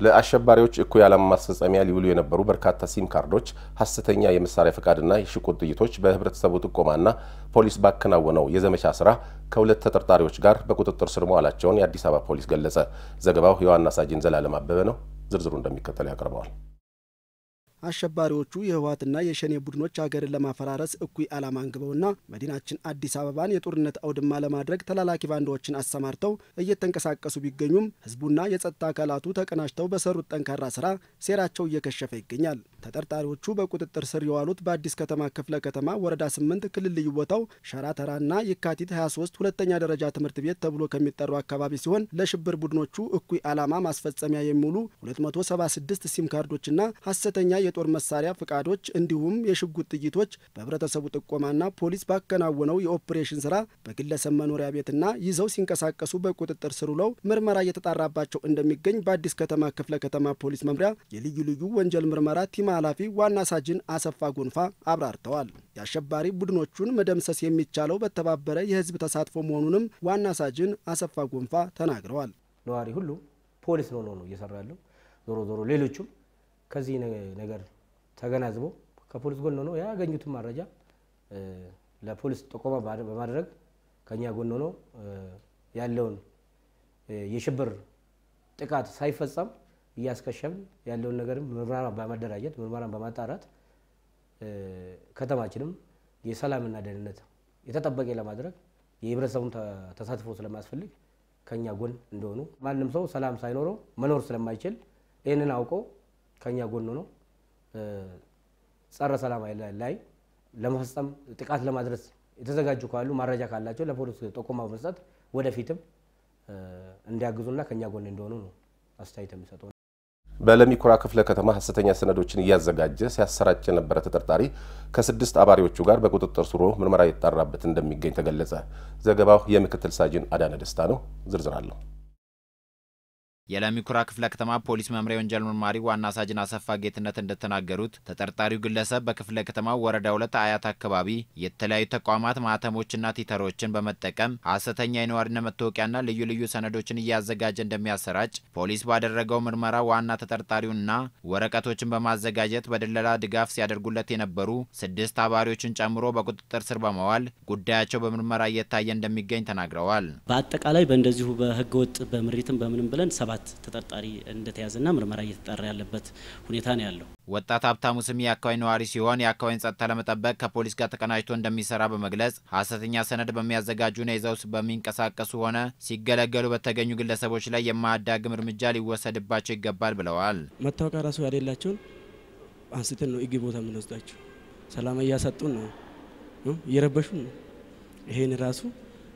ለአሸባሪዎች እኩይ ዓላማ ማስፈጸሚያ ሊውሉ የነበሩ በርካታ ሲም ካርዶች፣ ሀሰተኛ የመሳሪያ ፈቃድና የሽጉጥ ጥይቶች በህብረተሰቡ ጥቆማና ፖሊስ ባከናወነው የዘመቻ ስራ ከሁለት ተጠርጣሪዎች ጋር በቁጥጥር ስር መዋላቸውን የአዲስ አበባ ፖሊስ ገለጸ። ዘገባው የዋና ሳጅን ዘላለም አበበ ነው። ዝርዝሩ እንደሚከተለው ያቀርበዋል። አሸባሪዎቹ የህወሓትና የሸኔ ቡድኖች ሀገርን ለማፈራረስ እኩይ ዓላማ አንግበውና መዲናችን አዲስ አበባን የጦርነት አውድማ ለማድረግ ተላላኪ ባንዳዎችን አሰማርተው እየተንቀሳቀሱ ቢገኙም ህዝቡና የጸጥታ አካላቱ ተቀናጅተው በሰሩት ጠንካራ ስራ ሴራቸው እየከሸፈ ይገኛል። ተጠርጣሪዎቹ በቁጥጥር ስር የዋሉት በአዲስ ከተማ ክፍለ ከተማ ወረዳ ስምንት ክልል ልዩ ቦታው ሸራተራና የካቲት 23 ሁለተኛ ደረጃ ትምህርት ቤት ተብሎ ከሚጠሩ አካባቢ ሲሆን ለሽብር ቡድኖቹ እኩይ ዓላማ ማስፈጸሚያ የሚውሉ 276 ሲም ካርዶችና ሀሰተኛ የጦር መሳሪያ ፍቃዶች እንዲሁም የሽጉጥ ጥይቶች በህብረተሰቡ ጥቆማና ፖሊስ ባከናወነው የኦፕሬሽን ስራ በግለሰብ መኖሪያ ቤትና ይዘው ሲንቀሳቀሱ በቁጥጥር ስር ውለው ምርመራ እየተጣራባቸው እንደሚገኝ በአዲስ ከተማ ክፍለ ከተማ ፖሊስ መምሪያ የልዩ ልዩ ወንጀል ምርመራ team ኃላፊ ዋና ሳጅን አሰፋ ጎንፋ አብራርተዋል። የአሸባሪ ቡድኖቹን መደምሰስ የሚቻለው በተባበረ የህዝብ ተሳትፎ መሆኑንም ዋና ሳጅን አሰፋ ጎንፋ ተናግረዋል። ነዋሪ ሁሉ ፖሊስ ነው ነው እየሰራ ያለው ዞሮ ዞሮ ሌሎቹም ከዚህ ነገር ተገናዝቦ ከፖሊስ ጎን ሆነው ያገኙትን መረጃ ለፖሊስ ጥቆማ በማድረግ ከኛ ጎን ሆነው ያለውን የሽብር ጥቃት ሳይፈጸም እያስከሸብን ያለውን ነገርም ምርመራ በማደራጀት ምርመራን በማጣራት ከተማችንም የሰላምና ደህንነት የተጠበቀ ለማድረግ የህብረተሰቡን ተሳትፎ ስለማያስፈልግ ከኛ ጎን እንደሆኑ ማንም ሰው ሰላም ሳይኖረው መኖር ስለማይችል ይህንን አውቀው ከኛ ጎን ነው ጸረ ሰላም ላይ ለመፈጸም ጥቃት ለማድረስ የተዘጋጁ ካሉ መረጃ ካላቸው ለፖሊስ ጥቆማ በመስጠት ወደፊትም እንዲያግዙና ከኛ ጎን እንደሆኑ ነው አስተያየት የሚሰጠው። በለሚኩራ ክፍለ ከተማ ሀሰተኛ ሰነዶችን እያዘጋጀ ሲያሰራጭ የነበረ ተጠርጣሪ ከስድስት አባሪዎቹ ጋር በቁጥጥር ስር ውሎ ምርመራ እየተጣራበት እንደሚገኝ ተገለጸ። ዘገባው የምክትል ሳጅን አዳነ ደስታ ነው። ዝርዝር አለው። የለሚኩራ ክፍለ ከተማ ፖሊስ መምሪያ የወንጀል መርማሪ ዋና ሳጅን አሰፋ ጌትነት እንደተናገሩት ተጠርጣሪው ግለሰብ በክፍለ ከተማው ወረዳ ሁለት አያት አካባቢ የተለያዩ ተቋማት ማህተሞችና ቲተሮችን በመጠቀም ሀሰተኛ የነዋሪነት መታወቂያና ልዩ ልዩ ሰነዶችን እያዘጋጀ እንደሚያሰራጭ ፖሊስ ባደረገው ምርመራ ዋና ተጠርጣሪውና ወረቀቶችን በማዘጋጀት በድለላ ድጋፍ ሲያደርጉለት የነበሩ ስድስት አባሪዎችን ጨምሮ በቁጥጥር ስር በመዋል ጉዳያቸው በምርመራ እየታየ እንደሚገኝ ተናግረዋል። በአጠቃላይ በእንደዚሁ በህገወጥ በምሪትም በምንም ብለን ሰባት ተጠርጣሪ እንደተያዘና ምርመራ እየተጣራ ያለበት ሁኔታ ነው ያለው። ወጣት ሀብታሙ ስም የአካባቢ ነዋሪ ሲሆን የአካባቢን ጸጥታ ለመጠበቅ ከፖሊስ ጋር ተቀናጅቶ እንደሚሰራ በመግለጽ ሀሰተኛ ሰነድ በሚያዘጋጁና ይዘው በሚንቀሳቀሱ ሆነ ሲገለገሉ በተገኙ ግለሰቦች ላይ የማያዳግም እርምጃ ሊወሰድባቸው ይገባል ብለዋል። መታወቂያ ራሱ ያሌላቸውን አንስተን ነው እግ ቦታ የምንወስዳቸው። ሰላም እያሰጡን ነው፣ እየረበሹን ነው። ይሄን ራሱ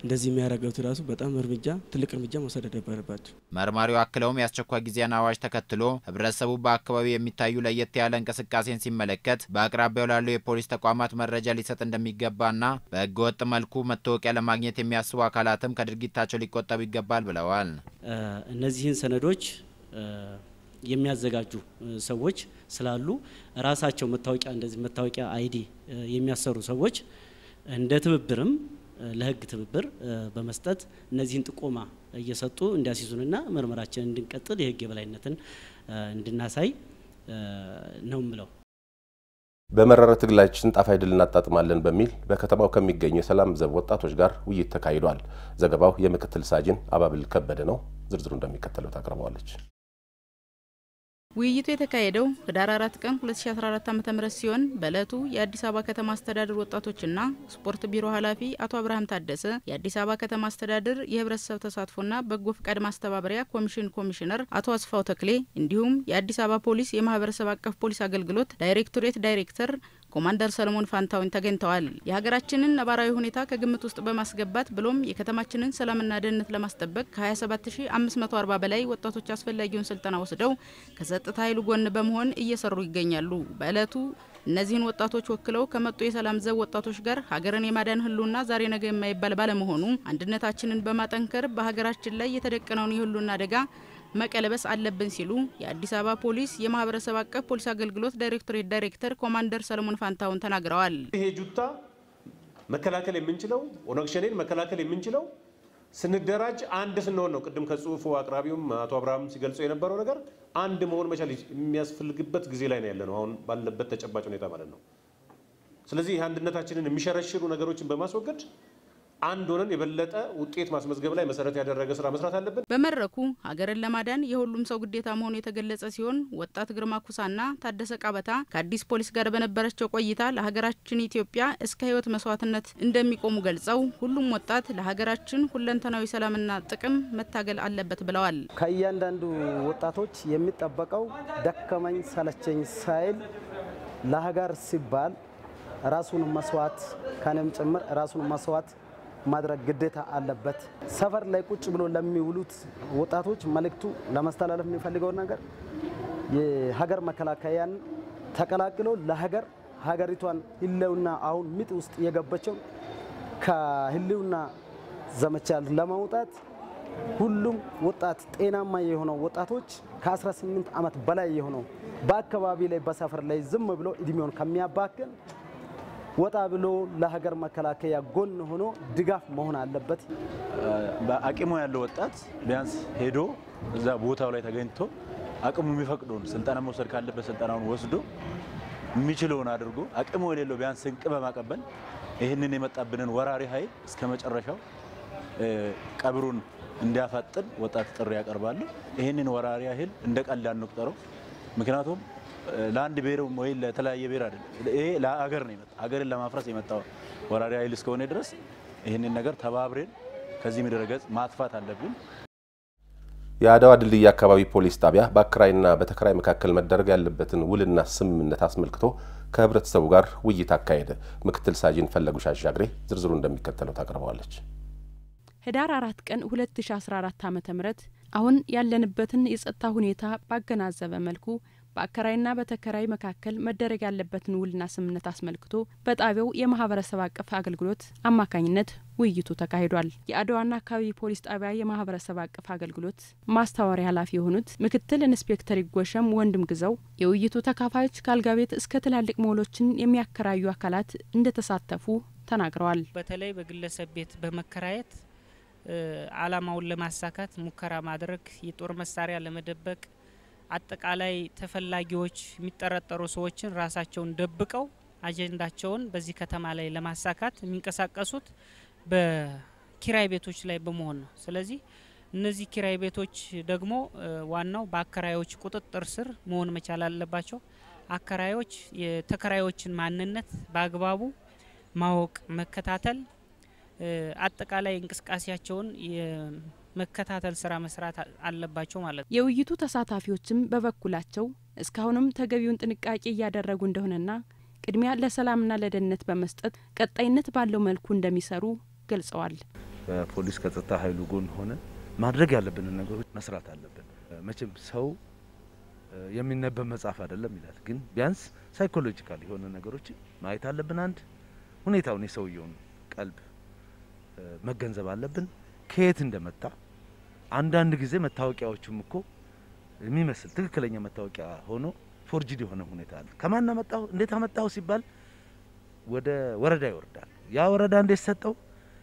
እንደዚህ የሚያደርገውት ራሱ በጣም እርምጃ ትልቅ እርምጃ መውሰድ ነበረባቸው። መርማሪው አክለውም የአስቸኳይ ጊዜና አዋጅ ተከትሎ ህብረተሰቡ በአካባቢው የሚታዩ ለየት ያለ እንቅስቃሴን ሲመለከት በአቅራቢያው ላሉ የፖሊስ ተቋማት መረጃ ሊሰጥ እንደሚገባና በህገወጥ መልኩ መታወቂያ ለማግኘት የሚያስቡ አካላትም ከድርጊታቸው ሊቆጠቡ ይገባል ብለዋል። እነዚህን ሰነዶች የሚያዘጋጁ ሰዎች ስላሉ ራሳቸው መታወቂያ እንደዚህ መታወቂያ ID የሚያሰሩ ሰዎች እንደ ትብብርም ለህግ ትብብር በመስጠት እነዚህን ጥቆማ እየሰጡ እንዲያስይዙንና ምርመራችንን እንድንቀጥል የህግ የበላይነትን እንድናሳይ ነው ምለው። በመረረ ትግላችን ጣፋጭ ድል እናጣጥማለን በሚል በከተማው ከሚገኙ የሰላም ዘብ ወጣቶች ጋር ውይይት ተካሂዷል። ዘገባው የምክትል ሳጅን አባብል ከበደ ነው። ዝርዝሩ እንደሚከተለው ታቀርበዋለች። ውይይቱ የተካሄደው ህዳር 4 ቀን 2014 ዓ.ም ሲሆን በእለቱ የአዲስ አበባ ከተማ አስተዳደር ወጣቶችና ስፖርት ቢሮ ኃላፊ አቶ አብርሃም ታደሰ፣ የአዲስ አበባ ከተማ አስተዳደር የህብረተሰብ ተሳትፎና በጎ ፍቃድ ማስተባበሪያ ኮሚሽን ኮሚሽነር አቶ አስፋው ተክሌ እንዲሁም የአዲስ አበባ ፖሊስ የማህበረሰብ አቀፍ ፖሊስ አገልግሎት ዳይሬክቶሬት ዳይሬክተር ኮማንደር ሰለሞን ፋንታውን ተገኝተዋል። የሀገራችንን ነባራዊ ሁኔታ ከግምት ውስጥ በማስገባት ብሎም የከተማችንን ሰላምና ደህንነት ለማስጠበቅ ከ27540 በላይ ወጣቶች አስፈላጊውን ስልጠና ወስደው ከጸጥታ ኃይሉ ጎን በመሆን እየሰሩ ይገኛሉ። በእለቱ እነዚህን ወጣቶች ወክለው ከመጡ የሰላም ዘብ ወጣቶች ጋር ሀገርን የማዳን ህልውና ዛሬ ነገ የማይባል ባለመሆኑ አንድነታችንን በማጠንከር በሀገራችን ላይ የተደቀነውን የህልውና አደጋ መቀለበስ አለብን ሲሉ የአዲስ አበባ ፖሊስ የማህበረሰብ አቀፍ ፖሊስ አገልግሎት ዳይሬክቶሬት ዳይሬክተር ኮማንደር ሰለሞን ፋንታውን ተናግረዋል። ይሄ ጁታ መከላከል የምንችለው ኦነግ ሸኔን መከላከል የምንችለው ስንደራጅ አንድ ስንሆን ነው። ቅድም ከጽሁፉ አቅራቢውም አቶ አብርሃም ሲገልጹ የነበረው ነገር አንድ መሆን መቻል የሚያስፈልግበት ጊዜ ላይ ነው ያለ ነው፣ አሁን ባለበት ተጨባጭ ሁኔታ ማለት ነው። ስለዚህ አንድነታችንን የሚሸረሽሩ ነገሮችን በማስወገድ አንድ ሆነን የበለጠ ውጤት ማስመዝገብ ላይ መሰረት ያደረገ ስራ መስራት አለብን። በመድረኩ ሀገርን ለማዳን የሁሉም ሰው ግዴታ መሆኑ የተገለጸ ሲሆን ወጣት ግርማ ኩሳና ታደሰ ቃበታ ከአዲስ ፖሊስ ጋር በነበራቸው ቆይታ ለሀገራችን ኢትዮጵያ እስከ ሕይወት መስዋዕትነት እንደሚቆሙ ገልጸው ሁሉም ወጣት ለሀገራችን ሁለንተናዊ ሰላምና ጥቅም መታገል አለበት ብለዋል። ከእያንዳንዱ ወጣቶች የሚጠበቀው ደከመኝ ሰለቸኝ ሳይል ለሀገር ሲባል ራሱን መስዋዕት ከኔም ጭምር ራሱን መስዋዕት ማድረግ ግዴታ አለበት። ሰፈር ላይ ቁጭ ብሎ ለሚውሉት ወጣቶች መልእክቱ ለማስተላለፍ የሚፈልገው ነገር የሀገር መከላከያን ተቀላቅሎ ለሀገር ሀገሪቷን ህልውና አሁን ምጥ ውስጥ የገበቸው ከህልውና ዘመቻ ለማውጣት ሁሉም ወጣት ጤናማ የሆነው ወጣቶች ከ18 ዓመት በላይ የሆነው በአካባቢ ላይ በሰፈር ላይ ዝም ብሎ እድሜውን ከሚያባክን ወጣ ብሎ ለሀገር መከላከያ ጎን ሆኖ ድጋፍ መሆን አለበት። በአቅሙ ያለው ወጣት ቢያንስ ሄዶ እዛ ቦታው ላይ ተገኝቶ አቅሙ የሚፈቅደውን ስልጠና መውሰድ ካለበት ስልጠናውን ወስዶ የሚችለውን አድርጎ አቅሙ የሌለው ቢያንስ ስንቅ በማቀበል ይህንን የመጣብንን ወራሪ ኃይል እስከ መጨረሻው ቀብሩን እንዲያፋጥን ወጣት ጥሪ ያቀርባሉ። ይህንን ወራሪ ኃይል እንደ ቀላል አንቁጠረው። ምክንያቱም ለአንድ ብሔር ወይ ለተለያየ ብሔር አይደለም። ይሄ ለሀገር ነው የመጣ ሀገርን ለማፍረስ የመጣ ወራሪ ኃይል እስከሆነ ድረስ ይህንን ነገር ተባብሬን ከዚህ ምድረ ገጽ ማጥፋት አለብን። የአድዋ ድልድይ አካባቢ ፖሊስ ጣቢያ በአከራይና በተከራይ መካከል መደረግ ያለበትን ውልና ስምምነት አስመልክቶ ከህብረተሰቡ ጋር ውይይት አካሄደ። ምክትል ሳጅን ፈለጉሽ አሻግሬ ዝርዝሩ እንደሚከተለው ታቀርበዋለች። ህዳር አራት ቀን 2014 ዓ ም አሁን ያለንበትን የጸጥታ ሁኔታ ባገናዘበ መልኩ በአከራይና በተከራይ መካከል መደረግ ያለበትን ውልና ስምምነት አስመልክቶ በጣቢያው የማህበረሰብ አቀፍ አገልግሎት አማካኝነት ውይይቱ ተካሂዷል። የአድዋና አካባቢ ፖሊስ ጣቢያ የማህበረሰብ አቀፍ አገልግሎት ማስተባበሪያ ኃላፊ የሆኑት ምክትል ኢንስፔክተር ይጎሸም ወንድም ግዘው የውይይቱ ተካፋዮች ከአልጋ ቤት እስከ ትላልቅ ሞሎችን የሚያከራዩ አካላት እንደተሳተፉ ተናግረዋል። በተለይ በግለሰብ ቤት በመከራየት አላማውን ለማሳካት ሙከራ ማድረግ፣ የጦር መሳሪያ ለመደበቅ አጠቃላይ ተፈላጊዎች የሚጠረጠሩ ሰዎችን ራሳቸውን ደብቀው አጀንዳቸውን በዚህ ከተማ ላይ ለማሳካት የሚንቀሳቀሱት በኪራይ ቤቶች ላይ በመሆን ነው። ስለዚህ እነዚህ ኪራይ ቤቶች ደግሞ ዋናው በአከራዮች ቁጥጥር ስር መሆን መቻል አለባቸው። አከራዮች የተከራዮችን ማንነት በአግባቡ ማወቅ፣ መከታተል አጠቃላይ እንቅስቃሴያቸውን መከታተል ስራ መስራት አለባቸው ማለት ነው። የውይይቱ ተሳታፊዎችም በበኩላቸው እስካሁንም ተገቢውን ጥንቃቄ እያደረጉ እንደሆነና ቅድሚያ ለሰላምና ለደህንነት በመስጠት ቀጣይነት ባለው መልኩ እንደሚሰሩ ገልጸዋል። በፖሊስ ከጸጥታ ኃይሉ ጎን ሆነ ማድረግ ያለብንን ነገሮች መስራት አለብን። መቼም ሰው የሚነበብ መጽሐፍ አይደለም ይላል። ግን ቢያንስ psychological የሆነ ነገሮችን ማየት አለብን። አንድ ሁኔታውን የሰውየውን ቀልብ መገንዘብ አለብን። ከየት እንደመጣ አንዳንድ ጊዜ መታወቂያዎቹም እኮ የሚመስል ትክክለኛ መታወቂያ ሆኖ forged የሆነ ሁኔታ አለ። ከማን አመጣሁ እንዴት አመጣሁ ሲባል ወደ ወረዳ ይወርዳል። ያ ወረዳ እንዴት ሰጠው?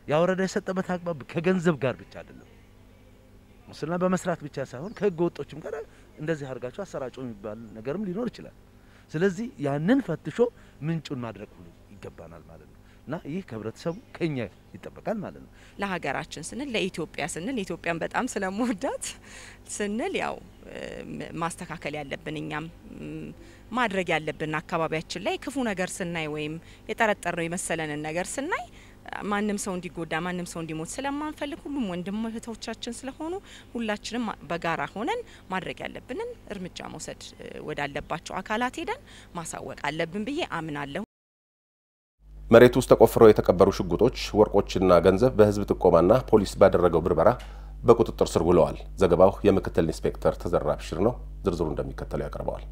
ያ ወረዳ የሰጠበት አግባብ ከገንዘብ ጋር ብቻ አይደለም። ሙስና በመስራት ብቻ ሳይሆን ከህገ ወጦችም ጋር እንደዚህ አድርጋችሁ አሰራጩ የሚባል ነገርም ሊኖር ይችላል። ስለዚህ ያንን ፈትሾ ምንጩን ማድረግ ሁሉ ይገባናል ማለት ነው እና ይህ ከህብረተሰቡ ከኛ ይጠበቃል ማለት ነው። ለሀገራችን ስንል ለኢትዮጵያ ስንል ኢትዮጵያን በጣም ስለመወዳት ስንል ያው ማስተካከል ያለብን እኛም ማድረግ ያለብን አካባቢያችን ላይ ክፉ ነገር ስናይ ወይም የጠረጠርነው የመሰለንን ነገር ስናይ ማንም ሰው እንዲጎዳ ማንም ሰው እንዲሞት ስለማንፈልግ ሁሉም ወንድም እህቶቻችን ስለሆኑ ሁላችንም በጋራ ሆነን ማድረግ ያለብንን እርምጃ መውሰድ ወዳለባቸው አካላት ሄደን ማሳወቅ አለብን ብዬ አምናለሁ። መሬት ውስጥ ተቆፍረው የተቀበሩ ሽጉጦች፣ ወርቆችና ገንዘብ በህዝብ ጥቆማና ፖሊስ ባደረገው ብርበራ በቁጥጥር ስር ውለዋል። ዘገባው የምክትል ኢንስፔክተር ተዘራ ብሽር ነው። ዝርዝሩ እንደሚከተለው ያቀርበዋል።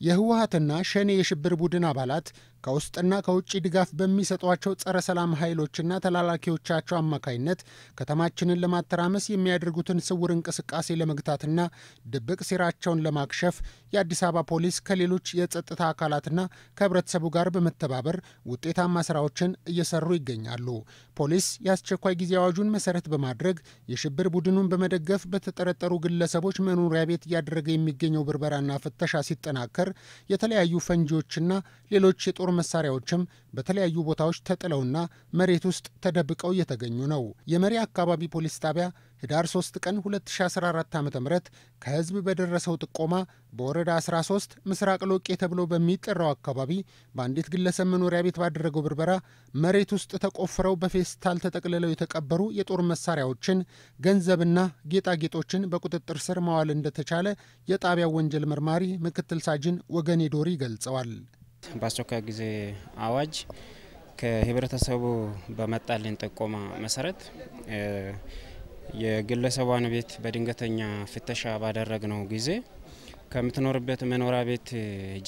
የህወሀትና ሸኔ የሽብር ቡድን አባላት ከውስጥና ከውጭ ድጋፍ በሚሰጧቸው ጸረ ሰላም ኃይሎችና ተላላኪዎቻቸው አማካይነት ከተማችንን ለማተራመስ የሚያደርጉትን ስውር እንቅስቃሴ ለመግታትና ድብቅ ሴራቸውን ለማክሸፍ የአዲስ አበባ ፖሊስ ከሌሎች የጸጥታ አካላትና ከህብረተሰቡ ጋር በመተባበር ውጤታማ ስራዎችን እየሰሩ ይገኛሉ። ፖሊስ የአስቸኳይ ጊዜ አዋጁን መሰረት በማድረግ የሽብር ቡድኑን በመደገፍ በተጠረጠሩ ግለሰቦች መኖሪያ ቤት እያደረገ የሚገኘው ብርበራና ፍተሻ ሲጠናከር የተለያዩ ፈንጂዎችና ሌሎች የጦር መሳሪያዎችም በተለያዩ ቦታዎች ተጥለውና መሬት ውስጥ ተደብቀው እየተገኙ ነው። የመሪ አካባቢ ፖሊስ ጣቢያ ህዳር 3 ቀን 2014 ዓ ም ከህዝብ በደረሰው ጥቆማ በወረዳ 13 ምስራቅ ሎቄ ተብሎ በሚጠራው አካባቢ በአንዲት ግለሰብ መኖሪያ ቤት ባደረገው ብርበራ መሬት ውስጥ ተቆፍረው በፌስታል ተጠቅልለው የተቀበሩ የጦር መሳሪያዎችን፣ ገንዘብና ጌጣጌጦችን በቁጥጥር ስር ማዋል እንደተቻለ የጣቢያው ወንጀል መርማሪ ምክትል ሳጅን ወገኔ ዶሪ ገልጸዋል። በአስቸኳይ ጊዜ አዋጅ ከህብረተሰቡ በመጣልን ጥቆማ መሰረት የግለሰቧን ቤት በድንገተኛ ፍተሻ ባደረግነው ጊዜ ከምትኖርበት መኖሪያ ቤት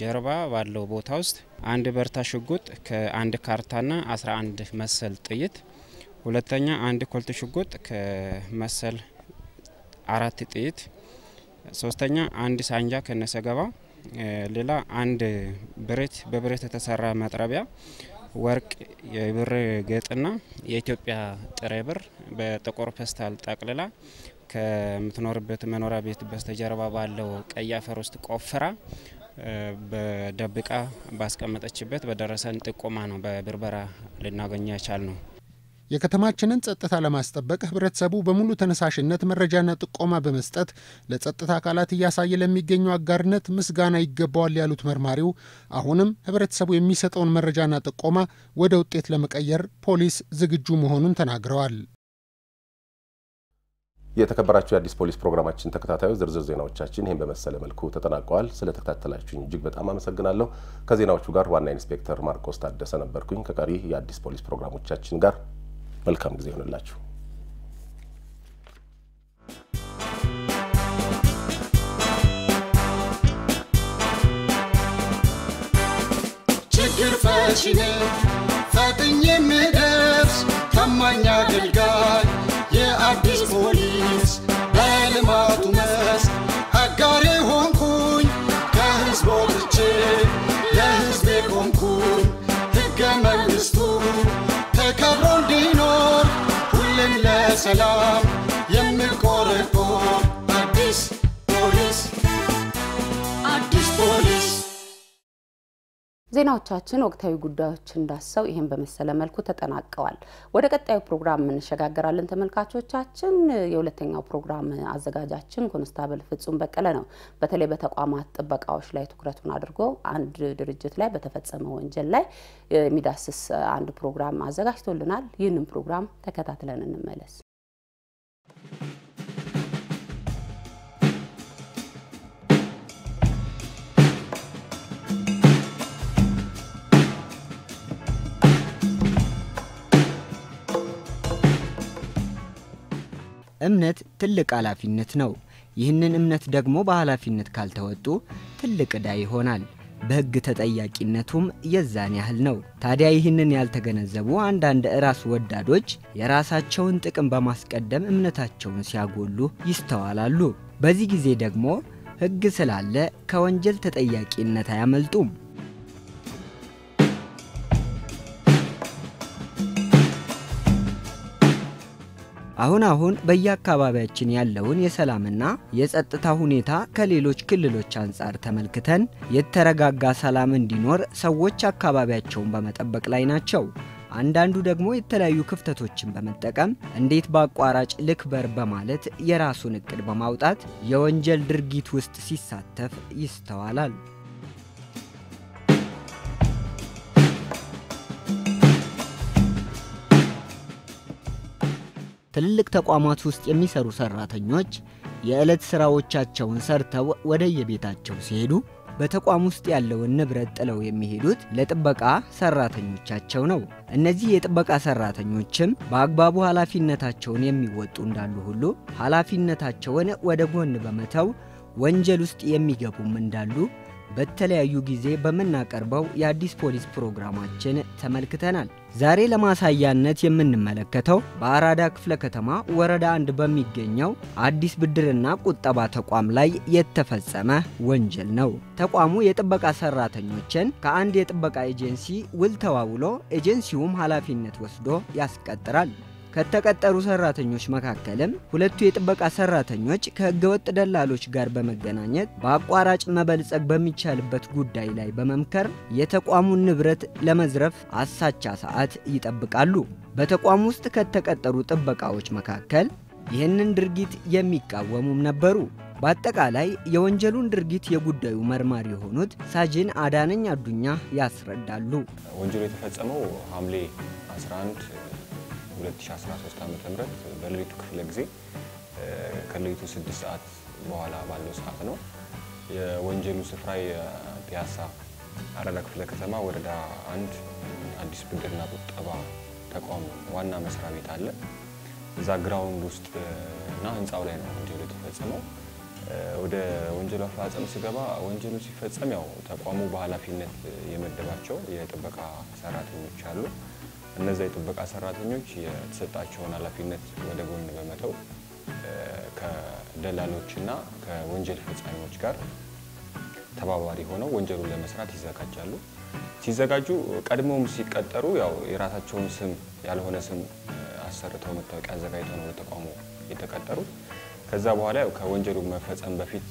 ጀርባ ባለው ቦታ ውስጥ አንድ በርታ ሽጉጥ ከአንድ ካርታና 11 መሰል ጥይት፣ ሁለተኛ አንድ ኮልት ሽጉጥ ከመሰል አራት ጥይት፣ ሶስተኛ አንድ ሳንጃ ከነሰገባ ሌላ አንድ ብረት በብረት የተሰራ መጥረቢያ፣ ወርቅ፣ የብር ጌጥና የኢትዮጵያ ጥሬ ብር በጥቁር ፌስታል ጠቅልላ ከምትኖርበት መኖሪያ ቤት በስተጀርባ ባለው ቀይ አፈር ውስጥ ቆፍራ በደብቃ ባስቀመጠችበት በደረሰን ጥቆማ ነው በብርበራ ልናገኘ ነው። የከተማችንን ጸጥታ ለማስጠበቅ ህብረተሰቡ በሙሉ ተነሳሽነት መረጃና ጥቆማ በመስጠት ለጸጥታ አካላት እያሳየ ለሚገኘው አጋርነት ምስጋና ይገባዋል ያሉት መርማሪው አሁንም ህብረተሰቡ የሚሰጠውን መረጃና ጥቆማ ወደ ውጤት ለመቀየር ፖሊስ ዝግጁ መሆኑን ተናግረዋል። የተከበራችሁ የአዲስ ፖሊስ ፕሮግራማችን ተከታታዮች ዝርዝር ዜናዎቻችን ይህን በመሰለ መልኩ ተጠናቀዋል። ስለተከታተላችሁኝ እጅግ በጣም አመሰግናለሁ። ከዜናዎቹ ጋር ዋና ኢንስፔክተር ማርቆስ ታደሰ ነበርኩኝ። ከቀሪ የአዲስ ፖሊስ ፕሮግራሞቻችን ጋር መልካም ጊዜ ይሆንላችሁ። ችግር ፈቺ ነኝ ፈጥኜ የምደርስ ታማኝ አገልጋይ የአዲስ ፖሊስ ለሰላም የሚቆረቆር አዲስ ፖሊስ አዲስ ፖሊስ ዜናዎቻችን ወቅታዊ ጉዳዮችን ዳሰው ይህን በመሰለ መልኩ ተጠናቀዋል። ወደ ቀጣዩ ፕሮግራም እንሸጋገራለን። ተመልካቾቻችን የሁለተኛው ፕሮግራም አዘጋጃችን ኮንስታብል ፍጹም በቀለ ነው። በተለይ በተቋማት ጥበቃዎች ላይ ትኩረቱን አድርጎ አንድ ድርጅት ላይ በተፈጸመ ወንጀል ላይ የሚዳስስ አንድ ፕሮግራም አዘጋጅቶልናል። ይህንን ፕሮግራም ተከታትለን እንመለስ። እምነት ትልቅ ኃላፊነት ነው። ይህንን እምነት ደግሞ በኃላፊነት ካልተወጡ ትልቅ ዕዳ ይሆናል። በሕግ ተጠያቂነቱም የዛን ያህል ነው። ታዲያ ይህንን ያልተገነዘቡ አንዳንድ ራስ ወዳዶች የራሳቸውን ጥቅም በማስቀደም እምነታቸውን ሲያጎሉ ይስተዋላሉ። በዚህ ጊዜ ደግሞ ሕግ ስላለ ከወንጀል ተጠያቂነት አያመልጡም። አሁን አሁን በየአካባቢያችን ያለውን የሰላምና የጸጥታ ሁኔታ ከሌሎች ክልሎች አንጻር ተመልክተን የተረጋጋ ሰላም እንዲኖር ሰዎች አካባቢያቸውን በመጠበቅ ላይ ናቸው። አንዳንዱ ደግሞ የተለያዩ ክፍተቶችን በመጠቀም እንዴት በአቋራጭ ልክበር በማለት የራሱን እቅድ በማውጣት የወንጀል ድርጊት ውስጥ ሲሳተፍ ይስተዋላል። ትልልቅ ተቋማት ውስጥ የሚሰሩ ሰራተኞች የዕለት ስራዎቻቸውን ሰርተው ወደ የቤታቸው ሲሄዱ በተቋም ውስጥ ያለውን ንብረት ጥለው የሚሄዱት ለጥበቃ ሰራተኞቻቸው ነው። እነዚህ የጥበቃ ሰራተኞችም በአግባቡ ኃላፊነታቸውን የሚወጡ እንዳሉ ሁሉ ኃላፊነታቸውን ወደ ጎን በመተው ወንጀል ውስጥ የሚገቡም እንዳሉ በተለያዩ ጊዜ በምናቀርበው የአዲስ ፖሊስ ፕሮግራማችን ተመልክተናል። ዛሬ ለማሳያነት የምንመለከተው በአራዳ ክፍለ ከተማ ወረዳ አንድ በሚገኘው አዲስ ብድርና ቁጠባ ተቋም ላይ የተፈጸመ ወንጀል ነው። ተቋሙ የጥበቃ ሰራተኞችን ከአንድ የጥበቃ ኤጀንሲ ውል ተዋውሎ ኤጀንሲውም ኃላፊነት ወስዶ ያስቀጥራል። ከተቀጠሩ ሰራተኞች መካከልም ሁለቱ የጥበቃ ሰራተኞች ከህገወጥ ደላሎች ጋር በመገናኘት በአቋራጭ መበልጸግ በሚቻልበት ጉዳይ ላይ በመምከር የተቋሙን ንብረት ለመዝረፍ አሳቻ ሰዓት ይጠብቃሉ። በተቋም ውስጥ ከተቀጠሩ ጥበቃዎች መካከል ይህንን ድርጊት የሚቃወሙም ነበሩ። በአጠቃላይ የወንጀሉን ድርጊት የጉዳዩ መርማሪ የሆኑት ሳጅን አዳነኝ አዱኛ ያስረዳሉ። ወንጀሉ የተፈጸመው ሐምሌ 11 2013 ዓ.ም በሌሊቱ ክፍለ ጊዜ ከሌሊቱ 6 ሰዓት በኋላ ባለው ሰዓት ነው። የወንጀሉ ስፍራ የፒያሳ አራዳ ክፍለ ከተማ ወረዳ አንድ አዲስ ብድርና ቁጠባ ተቋም ዋና መስሪያ ቤት አለ። እዛ ግራውንድ ውስጥ እና ህንፃው ላይ ነው ወንጀሉ የተፈጸመው። ወደ ወንጀሉ አፈጻጸም ስገባ ወንጀሉ ሲፈጸም ያው ተቋሙ በኃላፊነት የመደባቸው የጥበቃ ሰራተኞች አሉ። እነዚያ የጥበቃ ሰራተኞች የተሰጣቸውን ኃላፊነት ወደ ጎን በመተው ከደላሎችና ከወንጀል ፈጻሚዎች ጋር ተባባሪ ሆነው ወንጀሉን ለመስራት ይዘጋጃሉ። ሲዘጋጁ ቀድሞም ሲቀጠሩ ያው የራሳቸውን ስም ያልሆነ ስም አሰርተው መታወቂያ አዘጋጅተው ነው ለተቋሙ የተቀጠሩት። ከዛ በኋላ ያው ከወንጀሉ መፈጸም በፊት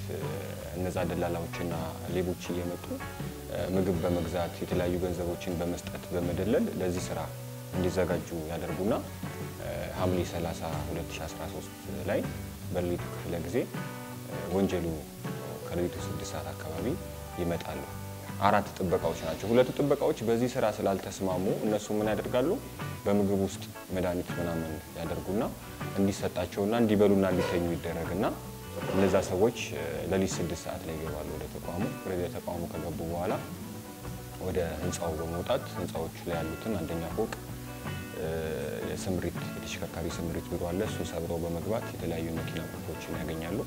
እነዛ ደላላዎችና ሌቦች እየመጡ ምግብ በመግዛት የተለያዩ ገንዘቦችን በመስጠት በመደለል ለዚህ ስራ እንዲዘጋጁ ያደርጉና ሐምሌ 30 2013 ላይ በሌሊቱ ክፍለ ጊዜ ወንጀሉ ከሌሊቱ 6 ሰዓት አካባቢ ይመጣሉ። አራት ጥበቃዎች ናቸው። ሁለቱ ጥበቃዎች በዚህ ስራ ስላልተስማሙ እነሱ ምን ያደርጋሉ? በምግብ ውስጥ መድኃኒት ምናምን ያደርጉና እንዲሰጣቸውና እንዲበሉና እንዲተኙ ይደረግና እነዛ ሰዎች ሌሊት ስድስት ሰዓት ላይ ይገባሉ ወደ ተቋሙ። ወደ ተቋሙ ከገቡ በኋላ ወደ ህንፃው በመውጣት ህንፃዎቹ ላይ ያሉትን አንደኛ ፎቅ የስምሪት የተሽከርካሪ ስምሪት ቢሮ አለ። እሱ ሰብረው በመግባት የተለያዩ መኪና ቁልፎችን ያገኛሉ።